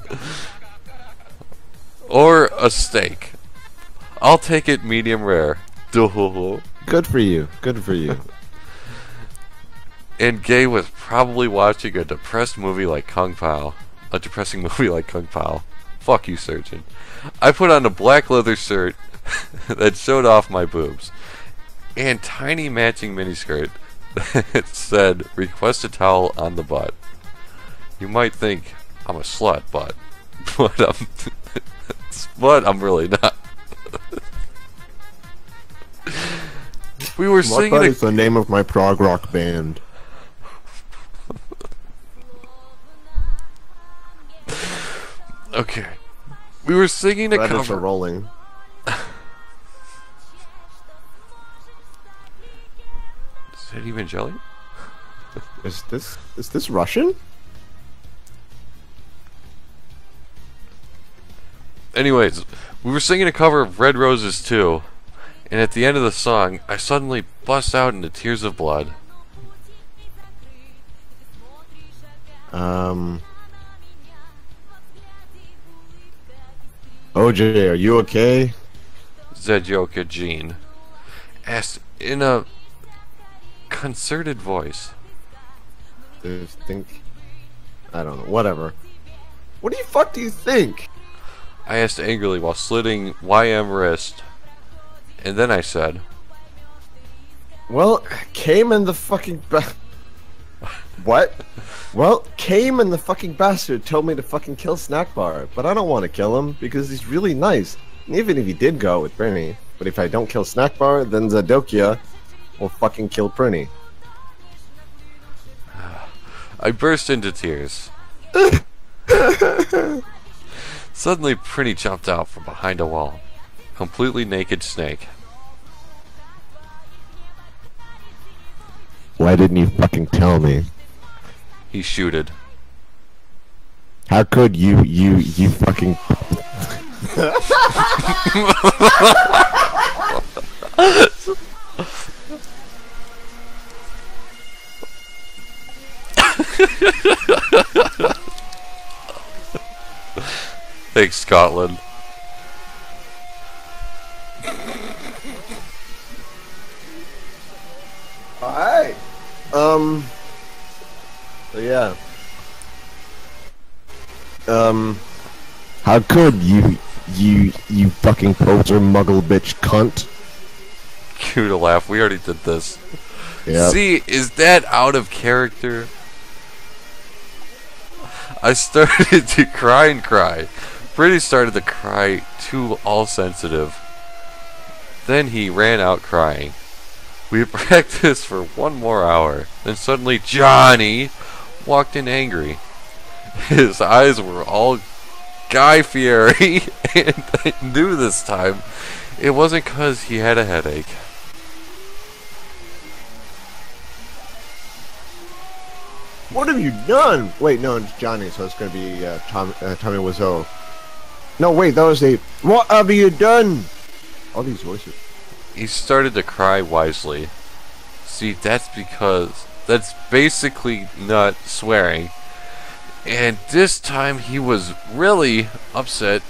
Or a steak. I'll take it medium rare. <laughs> Good for you. Good for you. And Gay was probably watching a depressed movie like Kung Pao. A depressing <laughs> movie like Kung Pao. Fuck you, surgeon. I put on a black leather shirt <laughs> that showed off my boobs. And tiny matching miniskirt <laughs> that said, request a towel on the butt. You might think I'm a slut, but, <laughs> but I'm, <laughs> but I'm really not. we were singing What a is the name of my prog rock band? Okay. We were singing a cover. rolling. Is that even jelly? Is this is this Russian? Anyways, we were singing a cover of Red Roses too, and at the end of the song, I suddenly bust out into tears of blood. Um. OJ, are you okay? Zedjoka Jean asked in a concerted voice. I think. I don't know. Whatever. What do you fuck do you think? I asked angrily while slitting YM wrist, and then I said, Well, came in the fucking. Ba- what? Well, came and the fucking bastard told me to fucking kill Snack Bar, but I don't want to kill him because he's really nice. And even if he did go with Prinny, but if I don't kill Snack Bar, then Zadokia will fucking kill Prinny. <sighs> I burst into tears. <laughs> Suddenly, Prinny jumped out from behind a wall. Completely naked snake. Why didn't you fucking tell me? He shooted. How could you, you, you fucking. <laughs> <laughs> Thanks, Scotland. Alright. Um. So yeah. Um. How could you, you, you fucking poser muggle bitch cunt? Cue to laugh. We already did this. Yeah. See, is that out of character? I started <laughs> to cry and cry. Pretty started to cry too all sensitive. Then he ran out crying. We <laughs> practiced for one more hour. Then suddenly Johnny walked in angry. His eyes were all Guy Fieri, <laughs> and I knew this time it wasn't because he had a headache. What have you done? Wait, no, it's Johnny, so it's gonna be uh, Tom, uh, Tommy Wiseau. No, wait, that was the. What have you done? All these voices. He started to cry wisely. See, that's because that's basically not swearing. And this time he was really upset,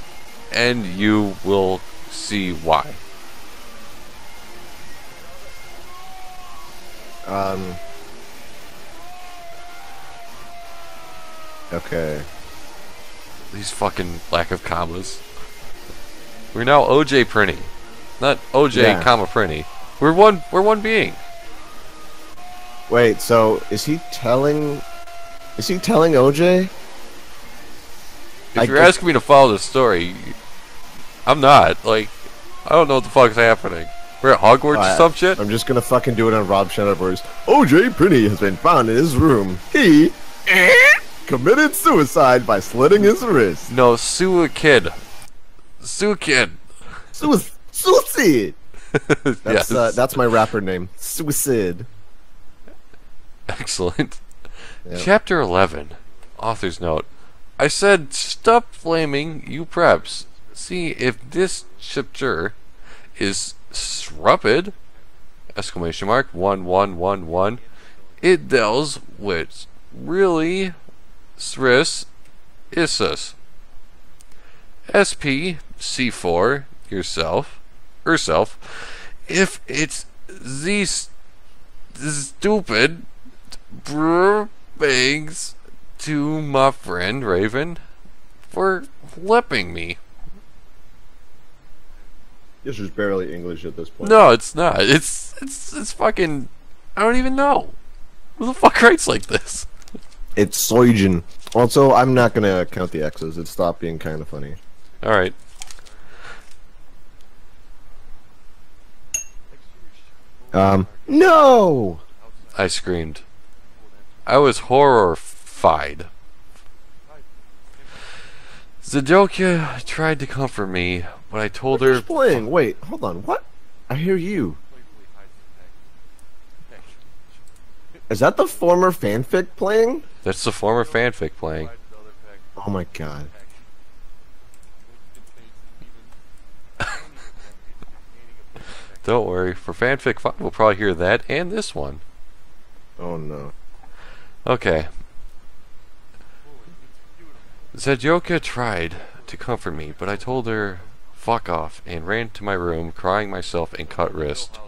and you will see why. Um. Okay. These fucking lack of commas. We're now OJ Prinny, not OJ Yeah. comma Prinny. We're one. We're one being. Wait, so is he telling? Is he telling OJ? If I you're guess- asking me to follow the story, I'm not. Like, I don't know what the fuck's happening. We're at Hogwarts or I- some shit. I'm just gonna fucking do it on Rob Shadowverse. OJ Prinny has been found in his room. He eh? Committed suicide by slitting his wrist. No, sue a kid. Sue kid. Sui- Suicide. <laughs> That's yes. uh, that's my rapper name. Suicide. Excellent. Yep. Chapter 11. Author's note. I said, stop flaming, you preps. See if this chapter is srupid. Exclamation mark. One, one, one, one. It deals with really sris issus. SP C4 yourself herself if it's these stupid brr thanks to my friend Raven for flipping me. This is barely English at this point. No, it's not. It's it's it's fucking. I don't even know. Who the fuck writes like this? It's Soijin. Also, I'm not gonna count the X's. It stopped being kind of funny. All right. Um, no. I screamed. I was horrified. Zadokia tried to comfort me, but I told her playing? Wait, hold on. What? I hear you. Is that the former fanfic playing? that's the former fanfic playing. Oh my god. <laughs> Don't worry, for fanfic 5 we'll probably hear that and this one. Oh no. Okay. Zadyoka tried to comfort me, but I told her fuck off and ran to my room crying myself and cut wrist.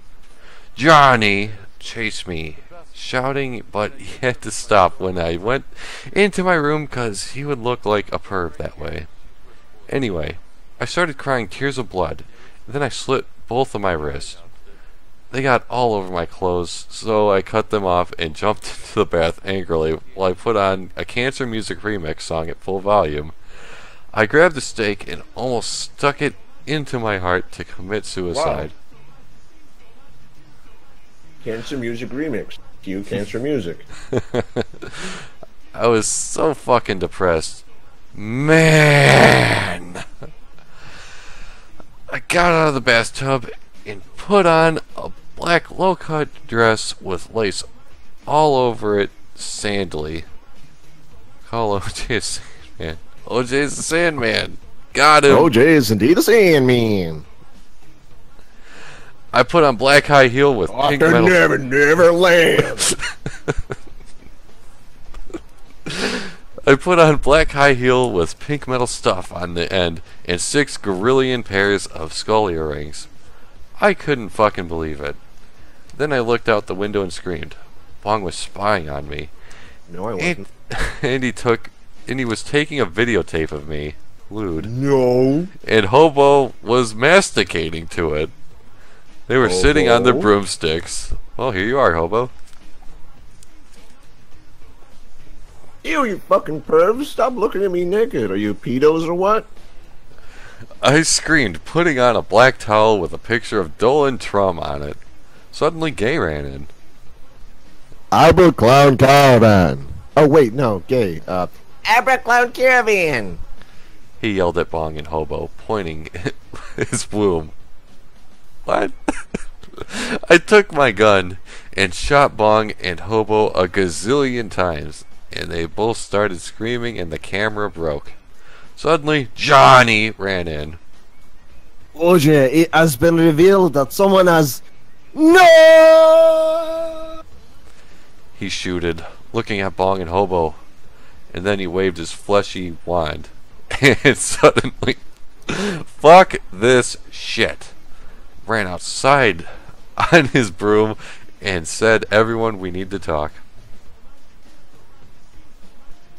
Johnny chased me, shouting, but he had to stop when I went into my room because he would look like a perv that way. Anyway, I started crying tears of blood, then I slit both of my wrists. They got all over my clothes, so I cut them off and jumped <laughs> into the bath angrily while I put on a Cancer Music remix song at full volume. I grabbed a stake and almost stuck it into my heart to commit suicide. Cancer Music Remix. Cue Cancer Music. <laughs> I was so fucking depressed. Man! I got out of the bathtub and put on a black low cut dress with lace all over it, sandally. Call OJ a Sandman. OJ's the Sandman. Got him. OJ is indeed a Sandman. I put on black high heel with pink metal. Never Never Land. <laughs> I put on black high heel with pink metal stuff on the end and six gorillion pairs of skull earrings. I couldn't fucking believe it. Then I looked out the window and screamed. Bong was spying on me. no, I wasn't. <laughs> and he took and he was taking a videotape of me, lewd, No. and Hobo was masticating to it. They were sitting on their broomsticks. Well, here you are, Hobo. You, you fucking pervs! Stop looking at me naked. Are you pedos or what? I screamed, putting on a black towel with a picture of Dolan Trum on it. Suddenly, Gay ran in. Albert Clown Caravan. Oh wait, no, gay. Uh, Abra Clown Caravan. He yelled at Bong and Hobo, pointing <laughs> his womb. What? <laughs> I took my gun and shot Bong and Hobo a gazillion times, and they both started screaming and the camera broke. Suddenly, Johnny ran in. OJ, it has been revealed that someone has. No! He shooted, looking at Bong and Hobo, and then he waved his fleshy wand. <laughs> And suddenly, <laughs> fuck this shit, ran outside <laughs> on his broom and said, Everyone, we need to talk.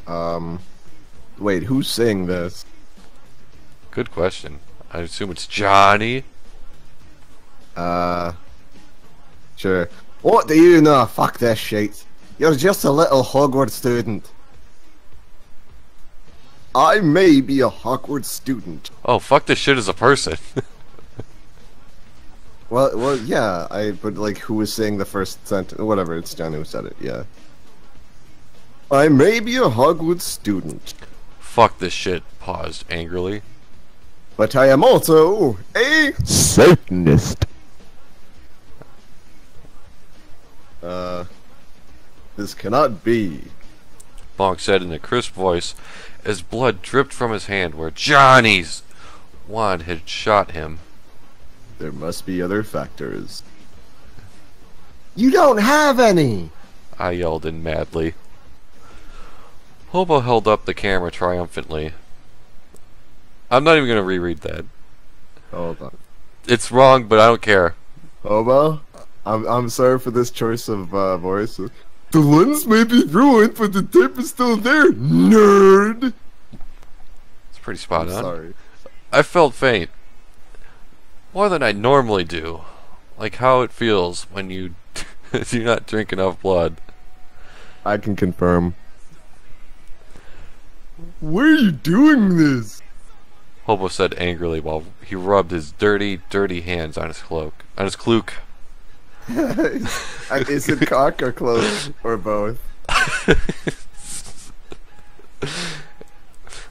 Um, wait, who's saying this? Good question. I assume it's Johnny. Uh, sure. What do you know? Fuck this shit. You're just a little Hogwarts student. I may be a Hogwarts student. Oh, fuck this shit as a person. <laughs> Well, well, yeah. I but like, who was saying the first sentence? Whatever. It's John who said it. Yeah. I may be a Hogwarts student, fuck this shit. Paused angrily. but I am also a Satanist. Uh, this cannot be. Bonk said in a crisp voice as blood dripped from his hand where Johnny's wand had shot him. There must be other factors. You don't have any. I yelled in madly. Hobo held up the camera triumphantly. I'm not even going to reread that. Hold on. It's wrong, but I don't care. Hobo, I'm I'm sorry for this choice of uh, voice. The lens may be ruined, but the tape is still there. Nerd. It's pretty spot I'm on. sorry. I felt faint. More than I normally do. Like how it feels when you <laughs> do not drink enough blood. I can confirm. Why are you doing this? Hobo said angrily while he rubbed his dirty, dirty hands on his cloak. On his cloak. <laughs> Is it cock or close or both? <laughs>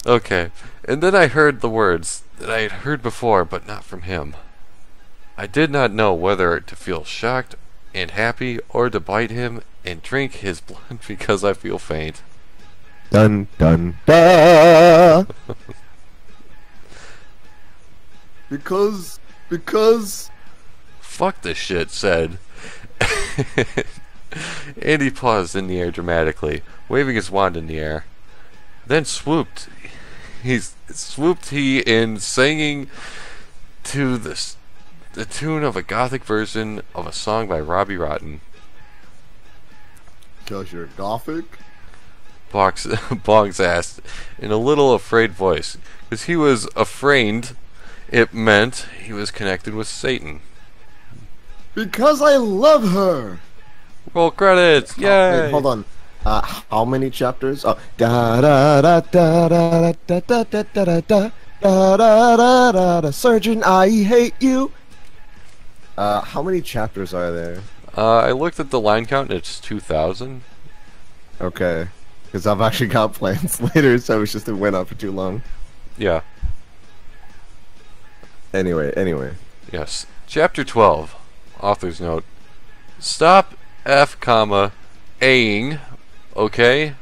Okay. And then I heard the words that I had heard before, but not from him. I did not know whether to feel shocked and happy or to bite him and drink his <laughs> blood because I feel faint. Dun dun da. because because Fuck this shit, said. <laughs> and he paused in the air dramatically, waving his wand in the air. Then swooped. He swooped he in, singing to the s- the tune of a gothic version of a song by Robbie Rotten. because you're gothic. Box Boggs asked in a little afraid voice, because he was afraid. It meant he was connected with Satan. Because I love her. Roll credits! Oh, wait, hold on. Uh, how many chapters? Oh, da da da da da da da da da da da da da da da da. Surgeon, I hate you. Uh, how many chapters are there? Uh, I looked at the line count. and It's two thousand. Okay, because I've actually got <laughs> plans later, so it's just it went on for too long. Yeah. Anyway, anyway. Yes. Chapter 12. Author's note. Stop F comma Aing. Okay?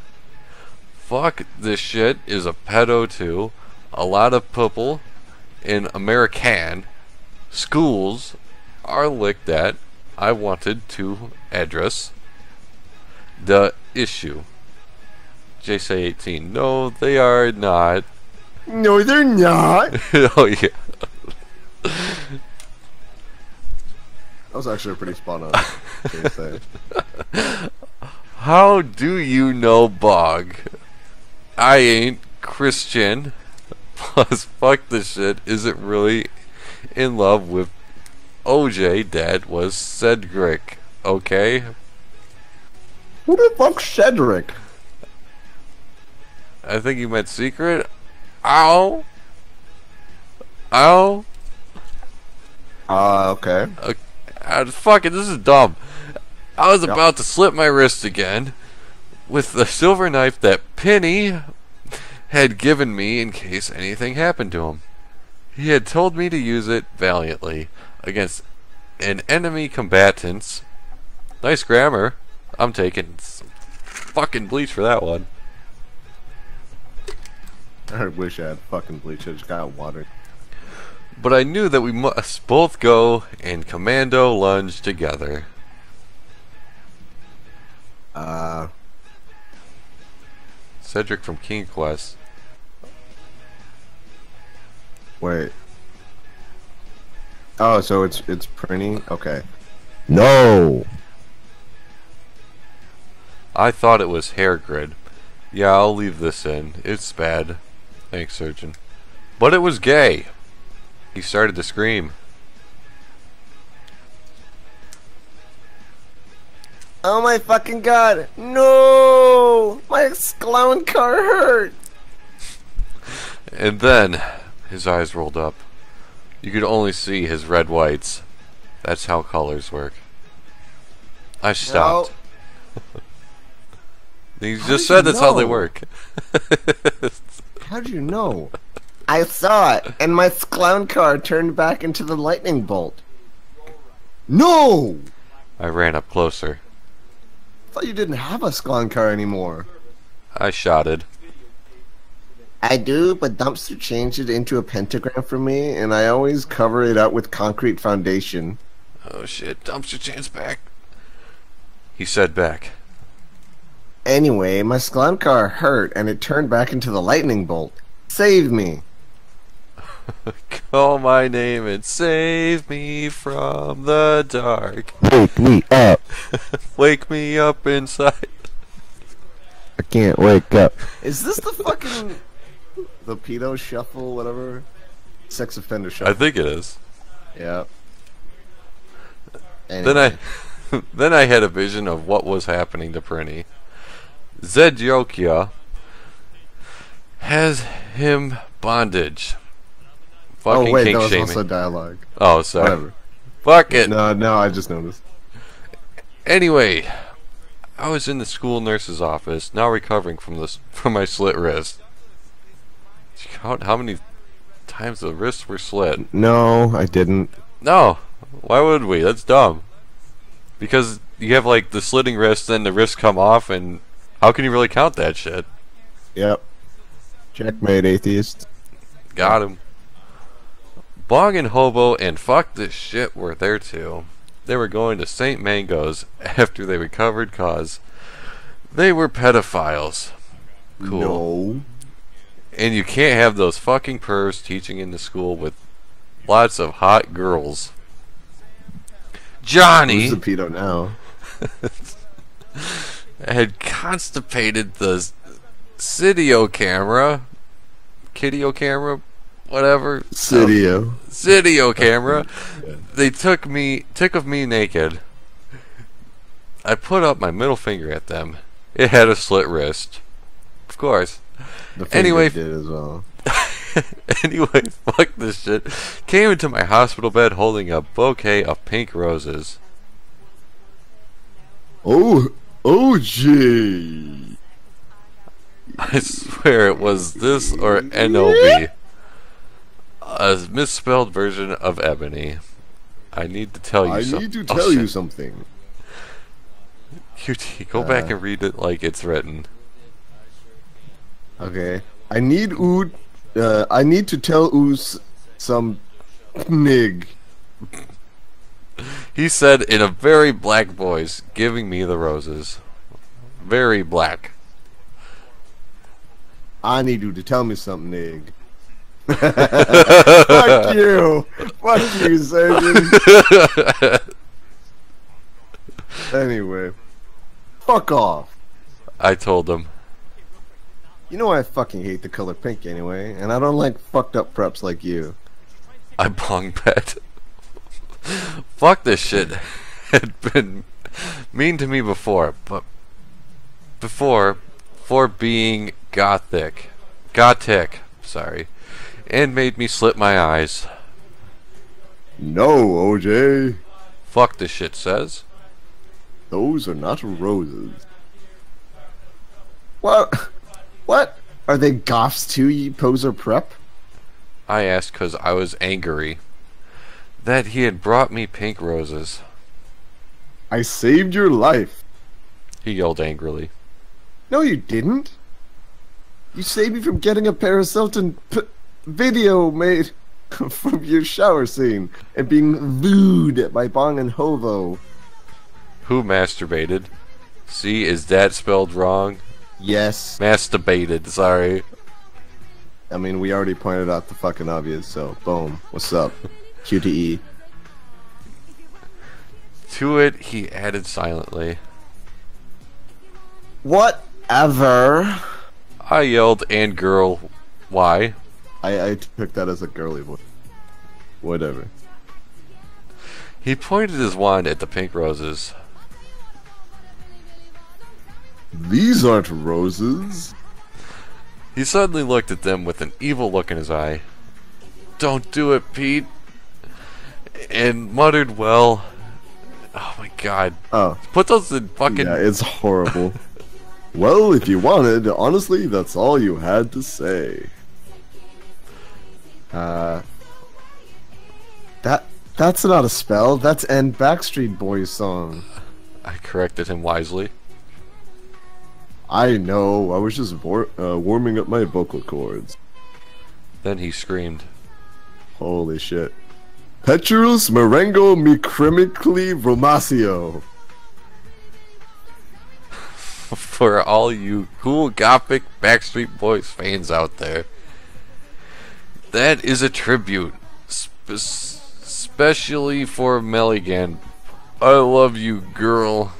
Fuck this shit is a pedo too. A lot of people in American schools are licked at. I wanted to address the issue. JSA 18. No, they are not. No, they're not. <laughs> oh yeah. That was actually a pretty spot on. thing to say. How do you know Bog? I ain't Christian. <laughs> Plus, fuck this shit. Isn't really in love with OJ. Dad was Cedric. Okay? Who the fuck's Cedric? I think he meant secret. Ow. Ow. Uh, okay. Uh, fucking, this is dumb. I was Yep. about to slip my wrist again with the silver knife that Penny had given me in case anything happened to him. He had told me to use it valiantly against an enemy combatants. Nice grammar. I'm taking some fucking bleach for that one. I wish I had fucking bleach. I just got water. But I knew that we must both go and commando lunge together. Uh, Cedric from King Quest. wait. Oh, so it's it's printing. Okay. No. I thought it was hair grid. Yeah, I'll leave this in. It's bad. Thanks, surgeon. But it was gay. He started to scream. Oh my fucking god! No! My clown car hurt! And then his eyes rolled up. You could only see his red whites. That's how colors work. I stopped. <laughs> He How just said you that's how they work. how do you know? I saw it, and my clown car turned back into the lightning bolt. No. I ran up closer. I thought you didn't have a clown car anymore. I shouted. I do, but Dumpster changed it into a pentagram for me, and I always cover it up with concrete foundation. Oh shit, dumpster chance back. He said back. Anyway, my Sklon car hurt, and it turned back into the lightning bolt. Save me. <laughs> Call my name and save me from the dark. Wake me up. <laughs> Wake me up inside. I can't wake up. Is this the fucking the pedo shuffle, whatever? Sex offender shuffle. I think it is. yeah. Then I <laughs> then I had a vision of what was happening to Prinny. Zedjokia has him bondage. Oh, Fucking oh wait, kink that was shaming. also dialogue. oh, sorry. Whatever. Fuck it. No, no, I just noticed. Anyway, I was in the school nurse's office, now recovering from this <laughs> from my slit wrist. Count how many times the wrists were slit? No, I didn't. No. Why would we? That's dumb. Because you have like the slitting wrist, then the wrists come off, and how can you really count that shit? Yep. Checkmate, atheist. Got him. Bong and Hobo and Fuck This Shit were there too. They were going to St. Mango's <laughs> after they recovered cause they were pedophiles. Cool. No. And you can't have those fucking pervs teaching in the school with lots of hot girls. Johnny Who's the pedo now? <laughs> had constipated the Cydio camera, Kiddio camera, whatever. Cydio. Oh. Cydio camera. They took me, took of me naked. I put up my middle finger at them. It had a slit wrist. Of course. Anyway, did as well. <laughs> anyway, fuck this shit. Came into my hospital bed holding a bouquet of pink roses. Oh, oh, gee. I swear it was this or NOB. A misspelled version of Ebony. I need to tell you I some- need to oh, tell you something. <laughs> QT, go back Uh, and read it like it's written. Okay. I need ood. Uh, I need to tell oos some nig. He said in a very black voice, giving me the roses. Very black. I need you to tell me something, nig. <laughs> Fuck you. Fuck you, surgeon. <laughs> anyway. Fuck off. I told him. You know I fucking hate the color pink anyway, and I don't like fucked up preps like you. I bong bet. Fuck this shit. Had been mean to me before, but before, for being gothic. Gothic, sorry. And made me slip my eyes. No, OJ. Fuck this shit says. Those are not roses. What? What? Are they goths too, you poser prep? I asked because I was angry that he had brought me pink roses. I saved your life. He yelled angrily. No, you didn't. You saved me from getting a Paraceltin p- video made <laughs> from your shower scene and being wooed by Bong and Hovo. Who masturbated? See, is that spelled wrong? Yes. Masturbated, sorry. I mean, we already pointed out the fucking obvious, so boom. What's up? QTE. To it, he added silently. Whatever. I yelled, and girl, why? I, I took that as a girly voice. Whatever. He pointed his wand at the pink roses. These aren't roses. He suddenly looked at them with an evil look in his eye. Don't do it, Pete. And muttered, well. Oh my god. Oh, Put those in fucking. yeah, it's horrible. <laughs> well, if you wanted, honestly, that's all you had to say. Uh, that that's not a spell. That's N Backstreet Boys song. I corrected him wisely. I know. I was just uh, warming up my vocal cords. Then he screamed. Holy shit. Petrus Marengo Micrimically Romacio. <laughs> For all you cool gothic Backstreet Boys fans out there, that is a tribute, spe- especially for Melligan. I love you, girl.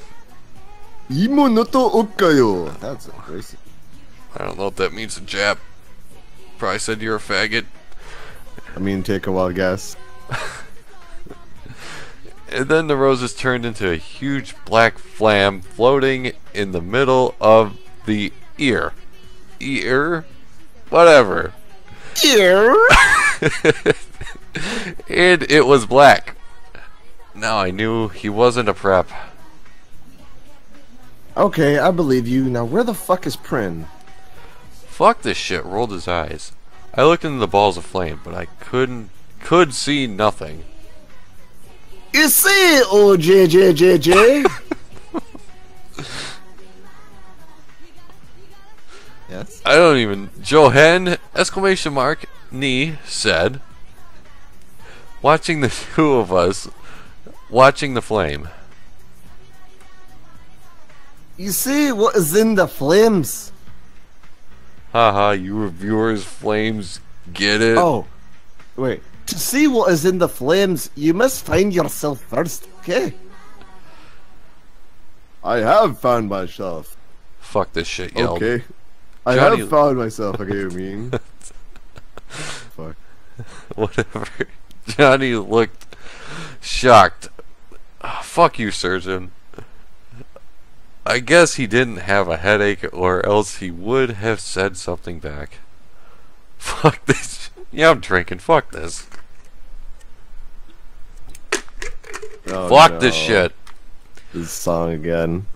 Imonoto Okayo. That's a racist. I don't know what that means in Jap. Probably said you're a faggot. I mean, take a wild guess. <laughs> And then the roses turned into a huge black flam floating in the middle of the ear. Ear? Whatever. Ear. <laughs> and it was black. Now I knew he wasn't a prep. Okay, I believe you. Now, where the fuck is Prin? Fuck this shit, rolled his eyes. I looked into the balls of flame, but I couldn't could see nothing. You see, OJJJJ. yes. I don't even Johan exclamation mark knee said watching the <laughs> two of us watching the flame. You see what is in the flames? Haha, you reviewers flames get it. Oh, wait. To see what is in the flames, you must find yourself first, okay? I have found myself. Fuck this shit, yelled. Okay. I Johnny- have found myself, okay, you mean? <laughs> Fuck. <laughs> Whatever. Johnny looked shocked. Fuck you, surgeon. I guess he didn't have a headache, or else he would have said something back. <laughs> Fuck this. Yeah, I'm drinking. Fuck this. Oh, Fuck this no. shit. This song again.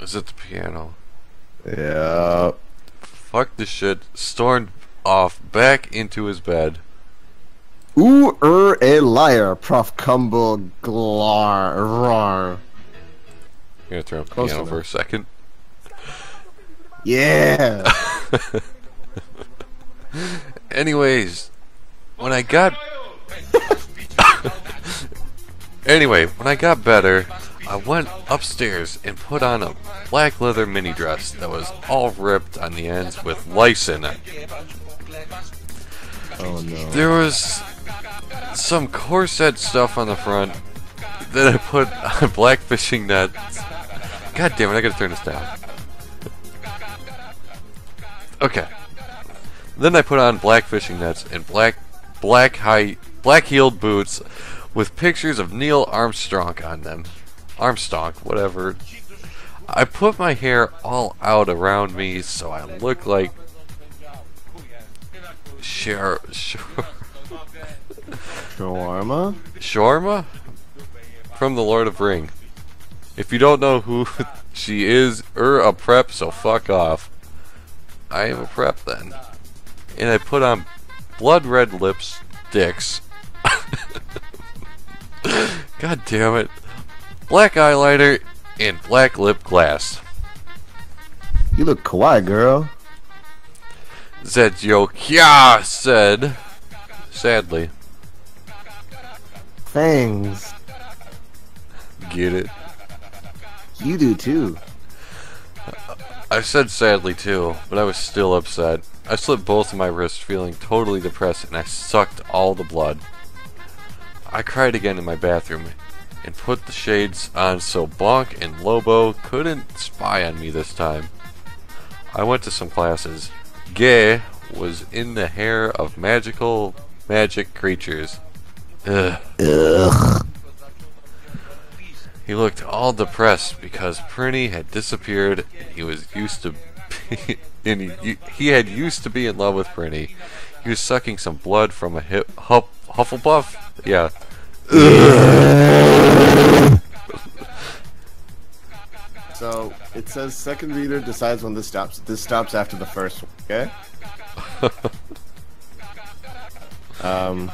Is it the piano? Yeah. Fuck this shit. Stormed off back into his bed. Ooh, er, a liar, Prof. Cumble Glar. Rar. I'm gonna up the Close piano for a second. Yeah. <laughs> Anyways, when I got <laughs> Anyway, when I got better, I went upstairs and put on a black leather mini dress that was all ripped on the ends with lice in it. oh no. There was some corset stuff on the front. Then I put on black fishing nets. God damn it, I gotta turn this down. Okay. Then I put on black fishing nets and black black high black heeled boots with pictures of Neil Armstrong on them. Armstrong, whatever. I put my hair all out around me so I look like Shar Shar Shawarma? Shawarma from the Lord of Ring. If you don't know who <laughs> she is, er a prep, so fuck off. I am a prep then. And I put on blood red lipsticks. <laughs> God damn it. Black eyeliner and black lip gloss. You look kawaii, girl. Zetokya said, sadly. Thanks. Get it? You do too. I said sadly too, but I was still upset. I slipped both of my wrists feeling totally depressed and I sucked all the blood. I cried again in my bathroom and put the shades on so Bonk and Lobo couldn't spy on me this time. I went to some classes. Gay was in the hair of magical magic creatures. Ugh. Ugh. He looked all depressed because Prinny had disappeared and he was used to be, <laughs> and he, he had used to be in love with Prinny. He was sucking some blood from a hip, huff, Hufflepuff. Yeah. <laughs> So it says second reader decides when this stops. This stops after the first one, okay? <laughs> um,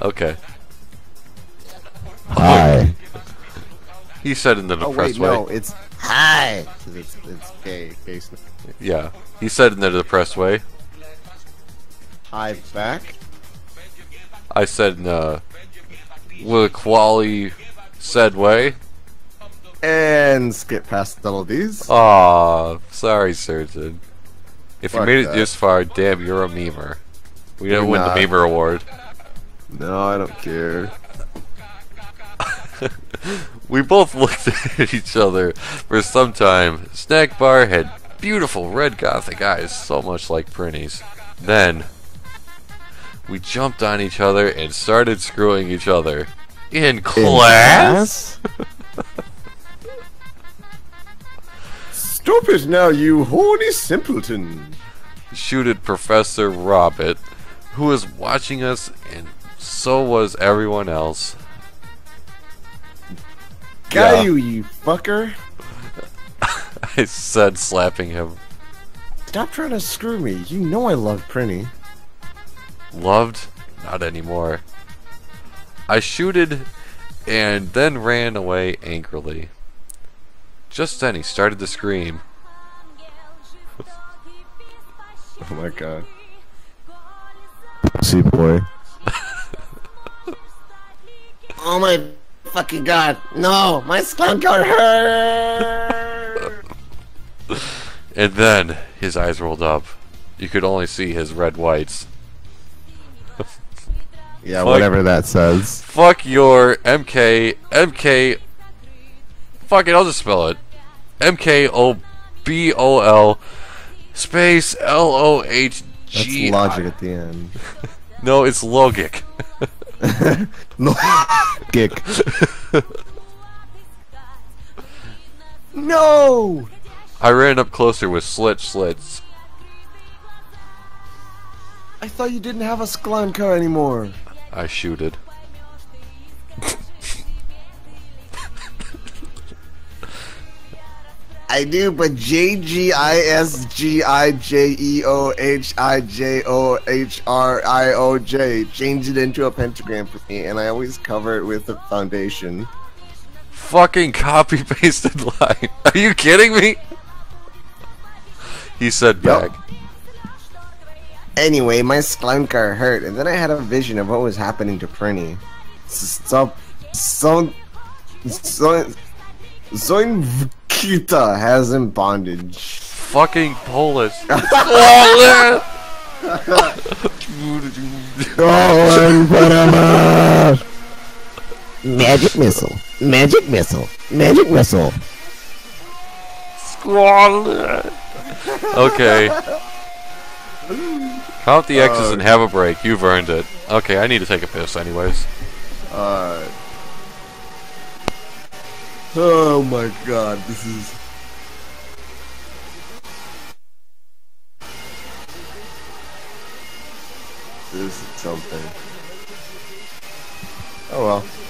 Okay. hi. He said in the depressed Oh wait, way. no, it's hi. It's it's gay. sn- Yeah. He said in the depressed way. Hi back. I said in uh with a quality said way. And skip past the double D's. Aw, sorry, Surgeon. If you Fuck made it this far, damn, you're a memer. We didn't win not. the memer award. No, I don't care. We both looked <laughs> at each other for some time. Snack Bar had beautiful red gothic eyes, so much like Prinny's. Then, we jumped on each other and started screwing each other. In class? <laughs> Stop it now, you horny simpleton. Shooted Professor Robert, who was watching us, and so was everyone else. Got Yeah. you, you fucker. <laughs> I said, slapping him. Stop trying to screw me. You know I love Prinny. Loved? Not anymore. I shooted and then ran away angrily. Just then he started to scream. <laughs> Oh my god. See boy. Oh my fucking god. No, my skunk got hurt. <laughs> And then his eyes rolled up. You could only see his red whites. <laughs> Yeah, Fuck. whatever that says. Fuck your MK MK Fuck it, I'll just spell it. M K O B O L space L O H G. That's logic at the end. <laughs> No, it's logic. No. Gick. no! I ran up closer with slit slits. I thought you didn't have a Sklan car anymore. I shooted. <laughs> I do, but J G I S G I J E O H I J O H R I O J Change it into a pentagram for me, and I always cover it with a foundation. Fucking copy pasted <laughs> line. Are you kidding me? He said back. Anyway, my sklunker hurt, and then I had a vision of what was happening to Prinny. Stop. So. So. Zoinvkita has him bondage. Fucking Polish. <laughs> oh, Magic missile, magic missile, magic missile. Squall. Okay. Count the X's and have a break. You've earned it. Okay, I need to take a piss anyways. Uh. Oh my god, this is... This is something. Oh well.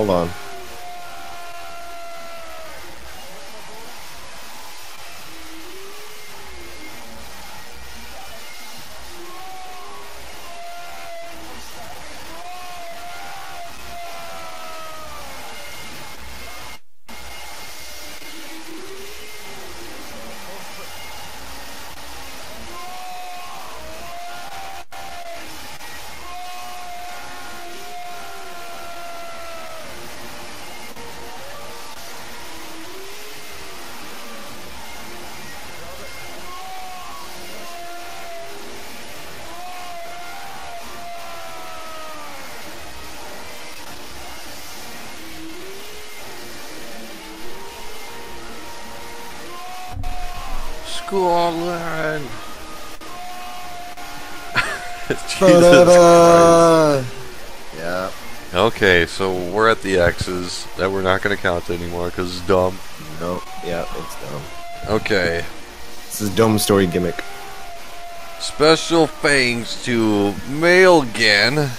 Hold on. Jesus <laughs> Yeah. Okay, so we're at the X's that we're not going to count anymore because it's dumb. No. Yeah, it's dumb. Okay. This is dumb story gimmick. Special thanks to Mailgan,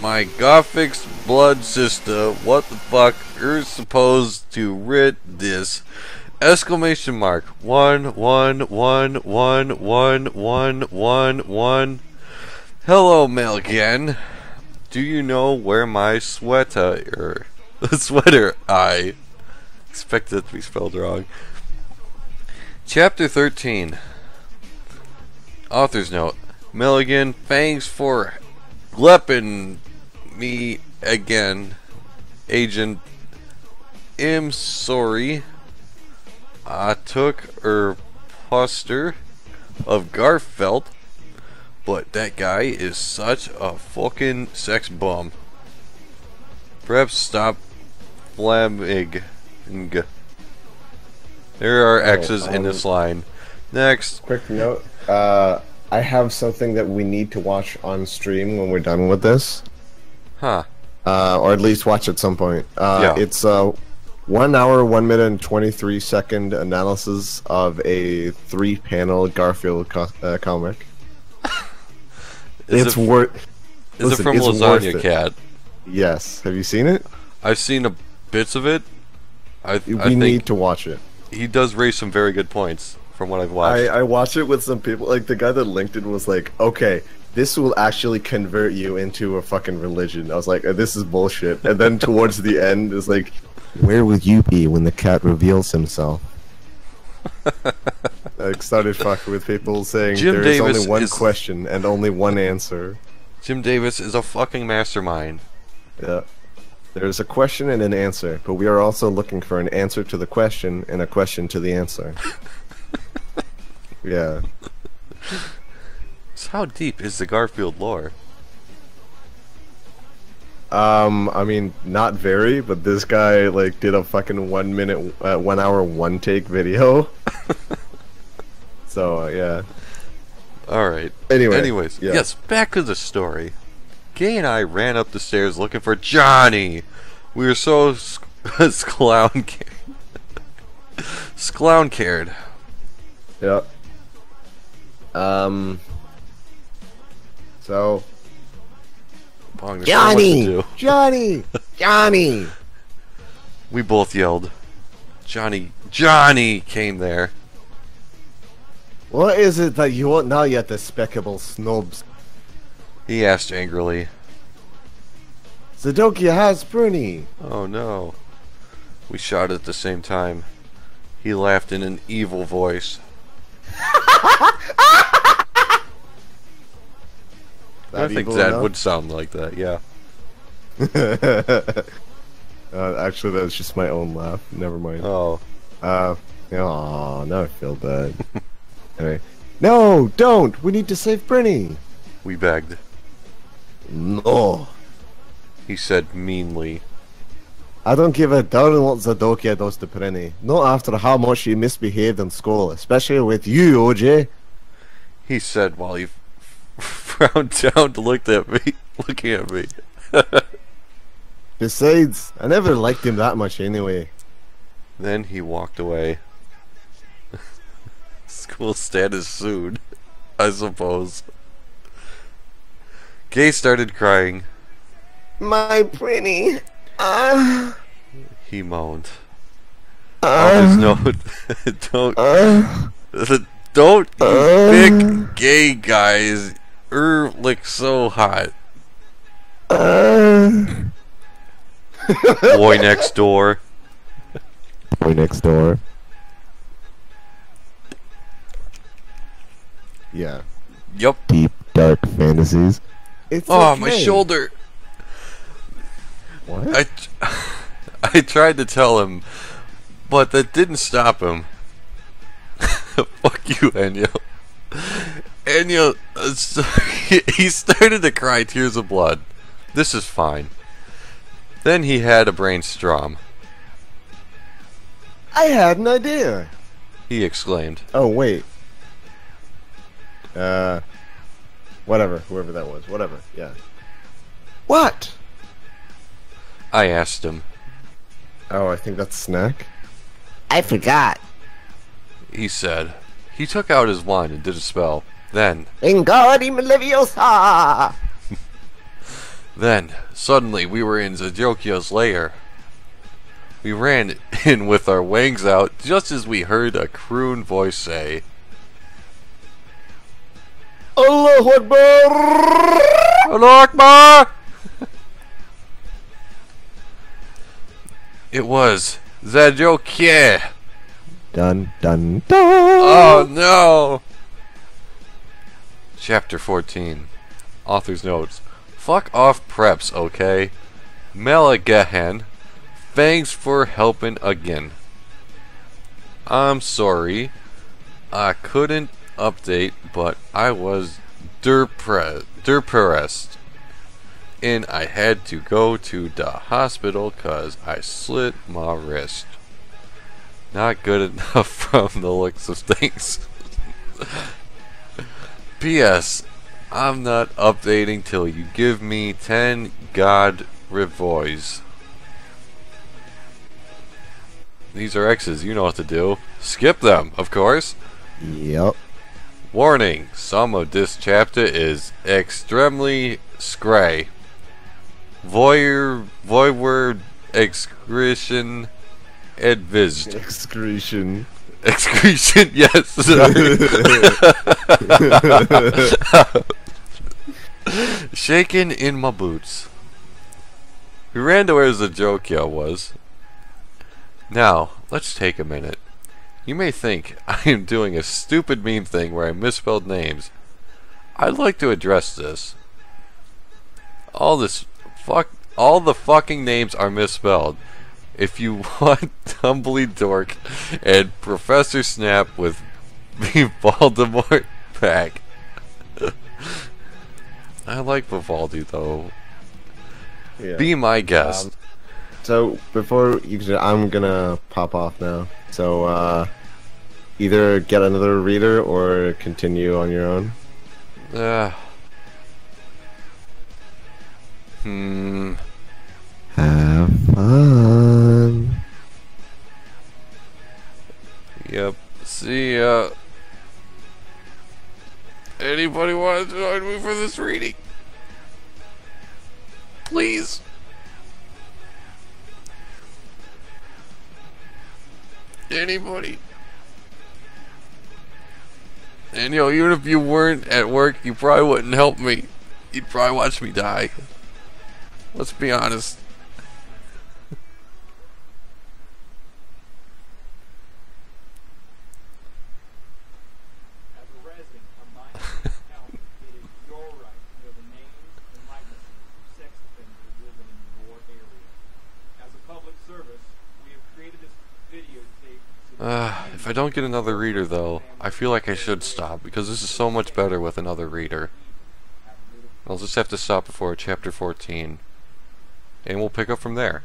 my Gothic's blood sister. What the fuck? You're supposed to read this. Exclamation mark. One, one, one, one, one, one, one, one. Hello, Mailgan. Do you know where my sweater, <laughs> sweater, I expected it to be spelled wrong. Chapter 13. Author's note. Milligan, thanks for glepping me again. Agent, am sorry. I took er poster of Garfeld, but that guy is such a fucking sex bum. Perhaps stop flaming. There are X's in um, this line. Next. Quick note. Uh, I have something that we need to watch on stream when we're done with this. Huh. Uh, or at least watch at some point. Uh, Yeah. It's a one hour, one minute, and 23 second analysis of a three panel Garfield co- uh, comic. <laughs> Is it's it, worth. is listen, it from Lasagna it. Cat? Yes. Have you seen it? I've seen a bits of it. I, We I need to watch it. he does raise some very good points from what I've watched. I, I watched it with some people. Like the guy that linked it was like, "Okay, this will actually convert you into a fucking religion." I was like, "Uh, "This is bullshit." And then towards the end, it's like, "Where will you be when the cat reveals himself?" <laughs> I started fucking with people saying Jim there is Davis only one is- question and only one answer. Jim Davis is a fucking mastermind. Yeah. There's a question and an answer, but we are also looking for an answer to the question and a question to the answer. <laughs> yeah. So how deep is the Garfield lore? Um, I mean, not very, but this guy like did a fucking one minute, uh, one hour, one take video. <laughs> so uh, yeah. All right. Anyway. Anyways, yeah. yes, back to the story. Gay and I ran up the stairs looking for Johnny. We were so sc- <laughs> sclown sclown cared. Yeah. Um. So There's so Johnny! do. Johnny! Johnny! We both yelled. Johnny, Johnny came there. what is it that you want now, you despicable snobs? He asked angrily. Zadoki has Bruni. Oh no. We shot at the same time. He laughed in an evil voice. <laughs> I think Zed would sound like that, yeah. <laughs> uh, actually, was just my own laugh. Never mind. Oh. Uh, oh, now I feel bad. <laughs> anyway, no, don't. We need to save Brinny. We begged. No. He said meanly. I don't give a darn what Zadokia does to Prinny. Not after how much she misbehaved in school, especially with you, OJ. He said while he frowned <laughs> down to look at me, <laughs> looking at me. <laughs> Besides, I never liked him that much anyway. Then he walked away. School status soon, I suppose. Gay started crying. My pretty. Ah. He moaned. Uh, On his note, don't uh, don't you Uh. pick gay guys. Er looks so hot. uh. <laughs> Boy next door. Boy next door. Yeah. Yep. Deep, dark fantasies. It's Oh, my shoulder. What? I, t- <laughs> I tried to tell him, but that didn't stop him. <laughs> Fuck you, Enyo. Enyo, uh, so- <laughs> he started to cry tears of blood. This is fine. Then he had a brainstorm. I had an idea. He exclaimed. Oh wait. Uh, whatever. Whoever that was. Whatever. Yeah. What? I asked him. Oh, I think that's snack. I forgot. He said. He took out his wand and did a spell. Then, Wingardium Leviosa! then, suddenly we were in Zajokia's lair. We ran in with our wings out just as we heard a croon voice say, Allah Akbar! Allah Akbar! it was Zajokia! Dun dun dun. Oh no! Chapter 14. Author's notes. Fuck off preps, okay? Melagahan. Thanks for helping again. I'm sorry. I couldn't update, but I was depressed. And I had to go to the hospital cause I slit my wrist. Not good <laughs> enough from the looks of things. P.S. I'm not updating till you give me 10 God revoys. These are X's, you know what to do. Skip them, of course. Yep. Warning, some of this chapter is extremely scray. Voyeur, voyeur, excretion, advised. Excretion. <laughs> Excretion, yes. <laughs> Shaking in my boots. We ran to where the Zajokia was. Now, let's take a minute. You may think I am doing a stupid meme thing where I misspelled names. I'd like to address this. All this fuck all the fucking names are misspelled. If you <laughs> want Tumbly Dork and Professor Snap with <laughs> Voldemort pack. <laughs> I like Vivaldi though. Yeah. Be my guest. Um, So before you, I'm gonna pop off now. So uh, either get another reader or continue on your own. Uh, hmm. Have fun. Yep. See ya. Anybody want to join me for this reading? Please. Anybody? And you know, even if you weren't at work, you probably wouldn't help me. You'd probably watch me die. Let's be honest. Uh, if I don't get another reader, though, I feel like I should stop, because this is so much better with another reader. I'll just have to stop before chapter 14, and we'll pick up from there.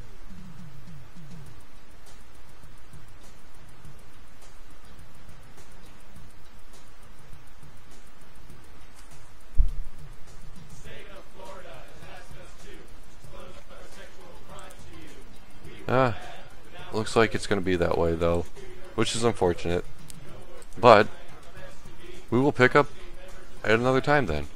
Ah, looks like it's going to be that way, though which is unfortunate. But we will pick up at another time then.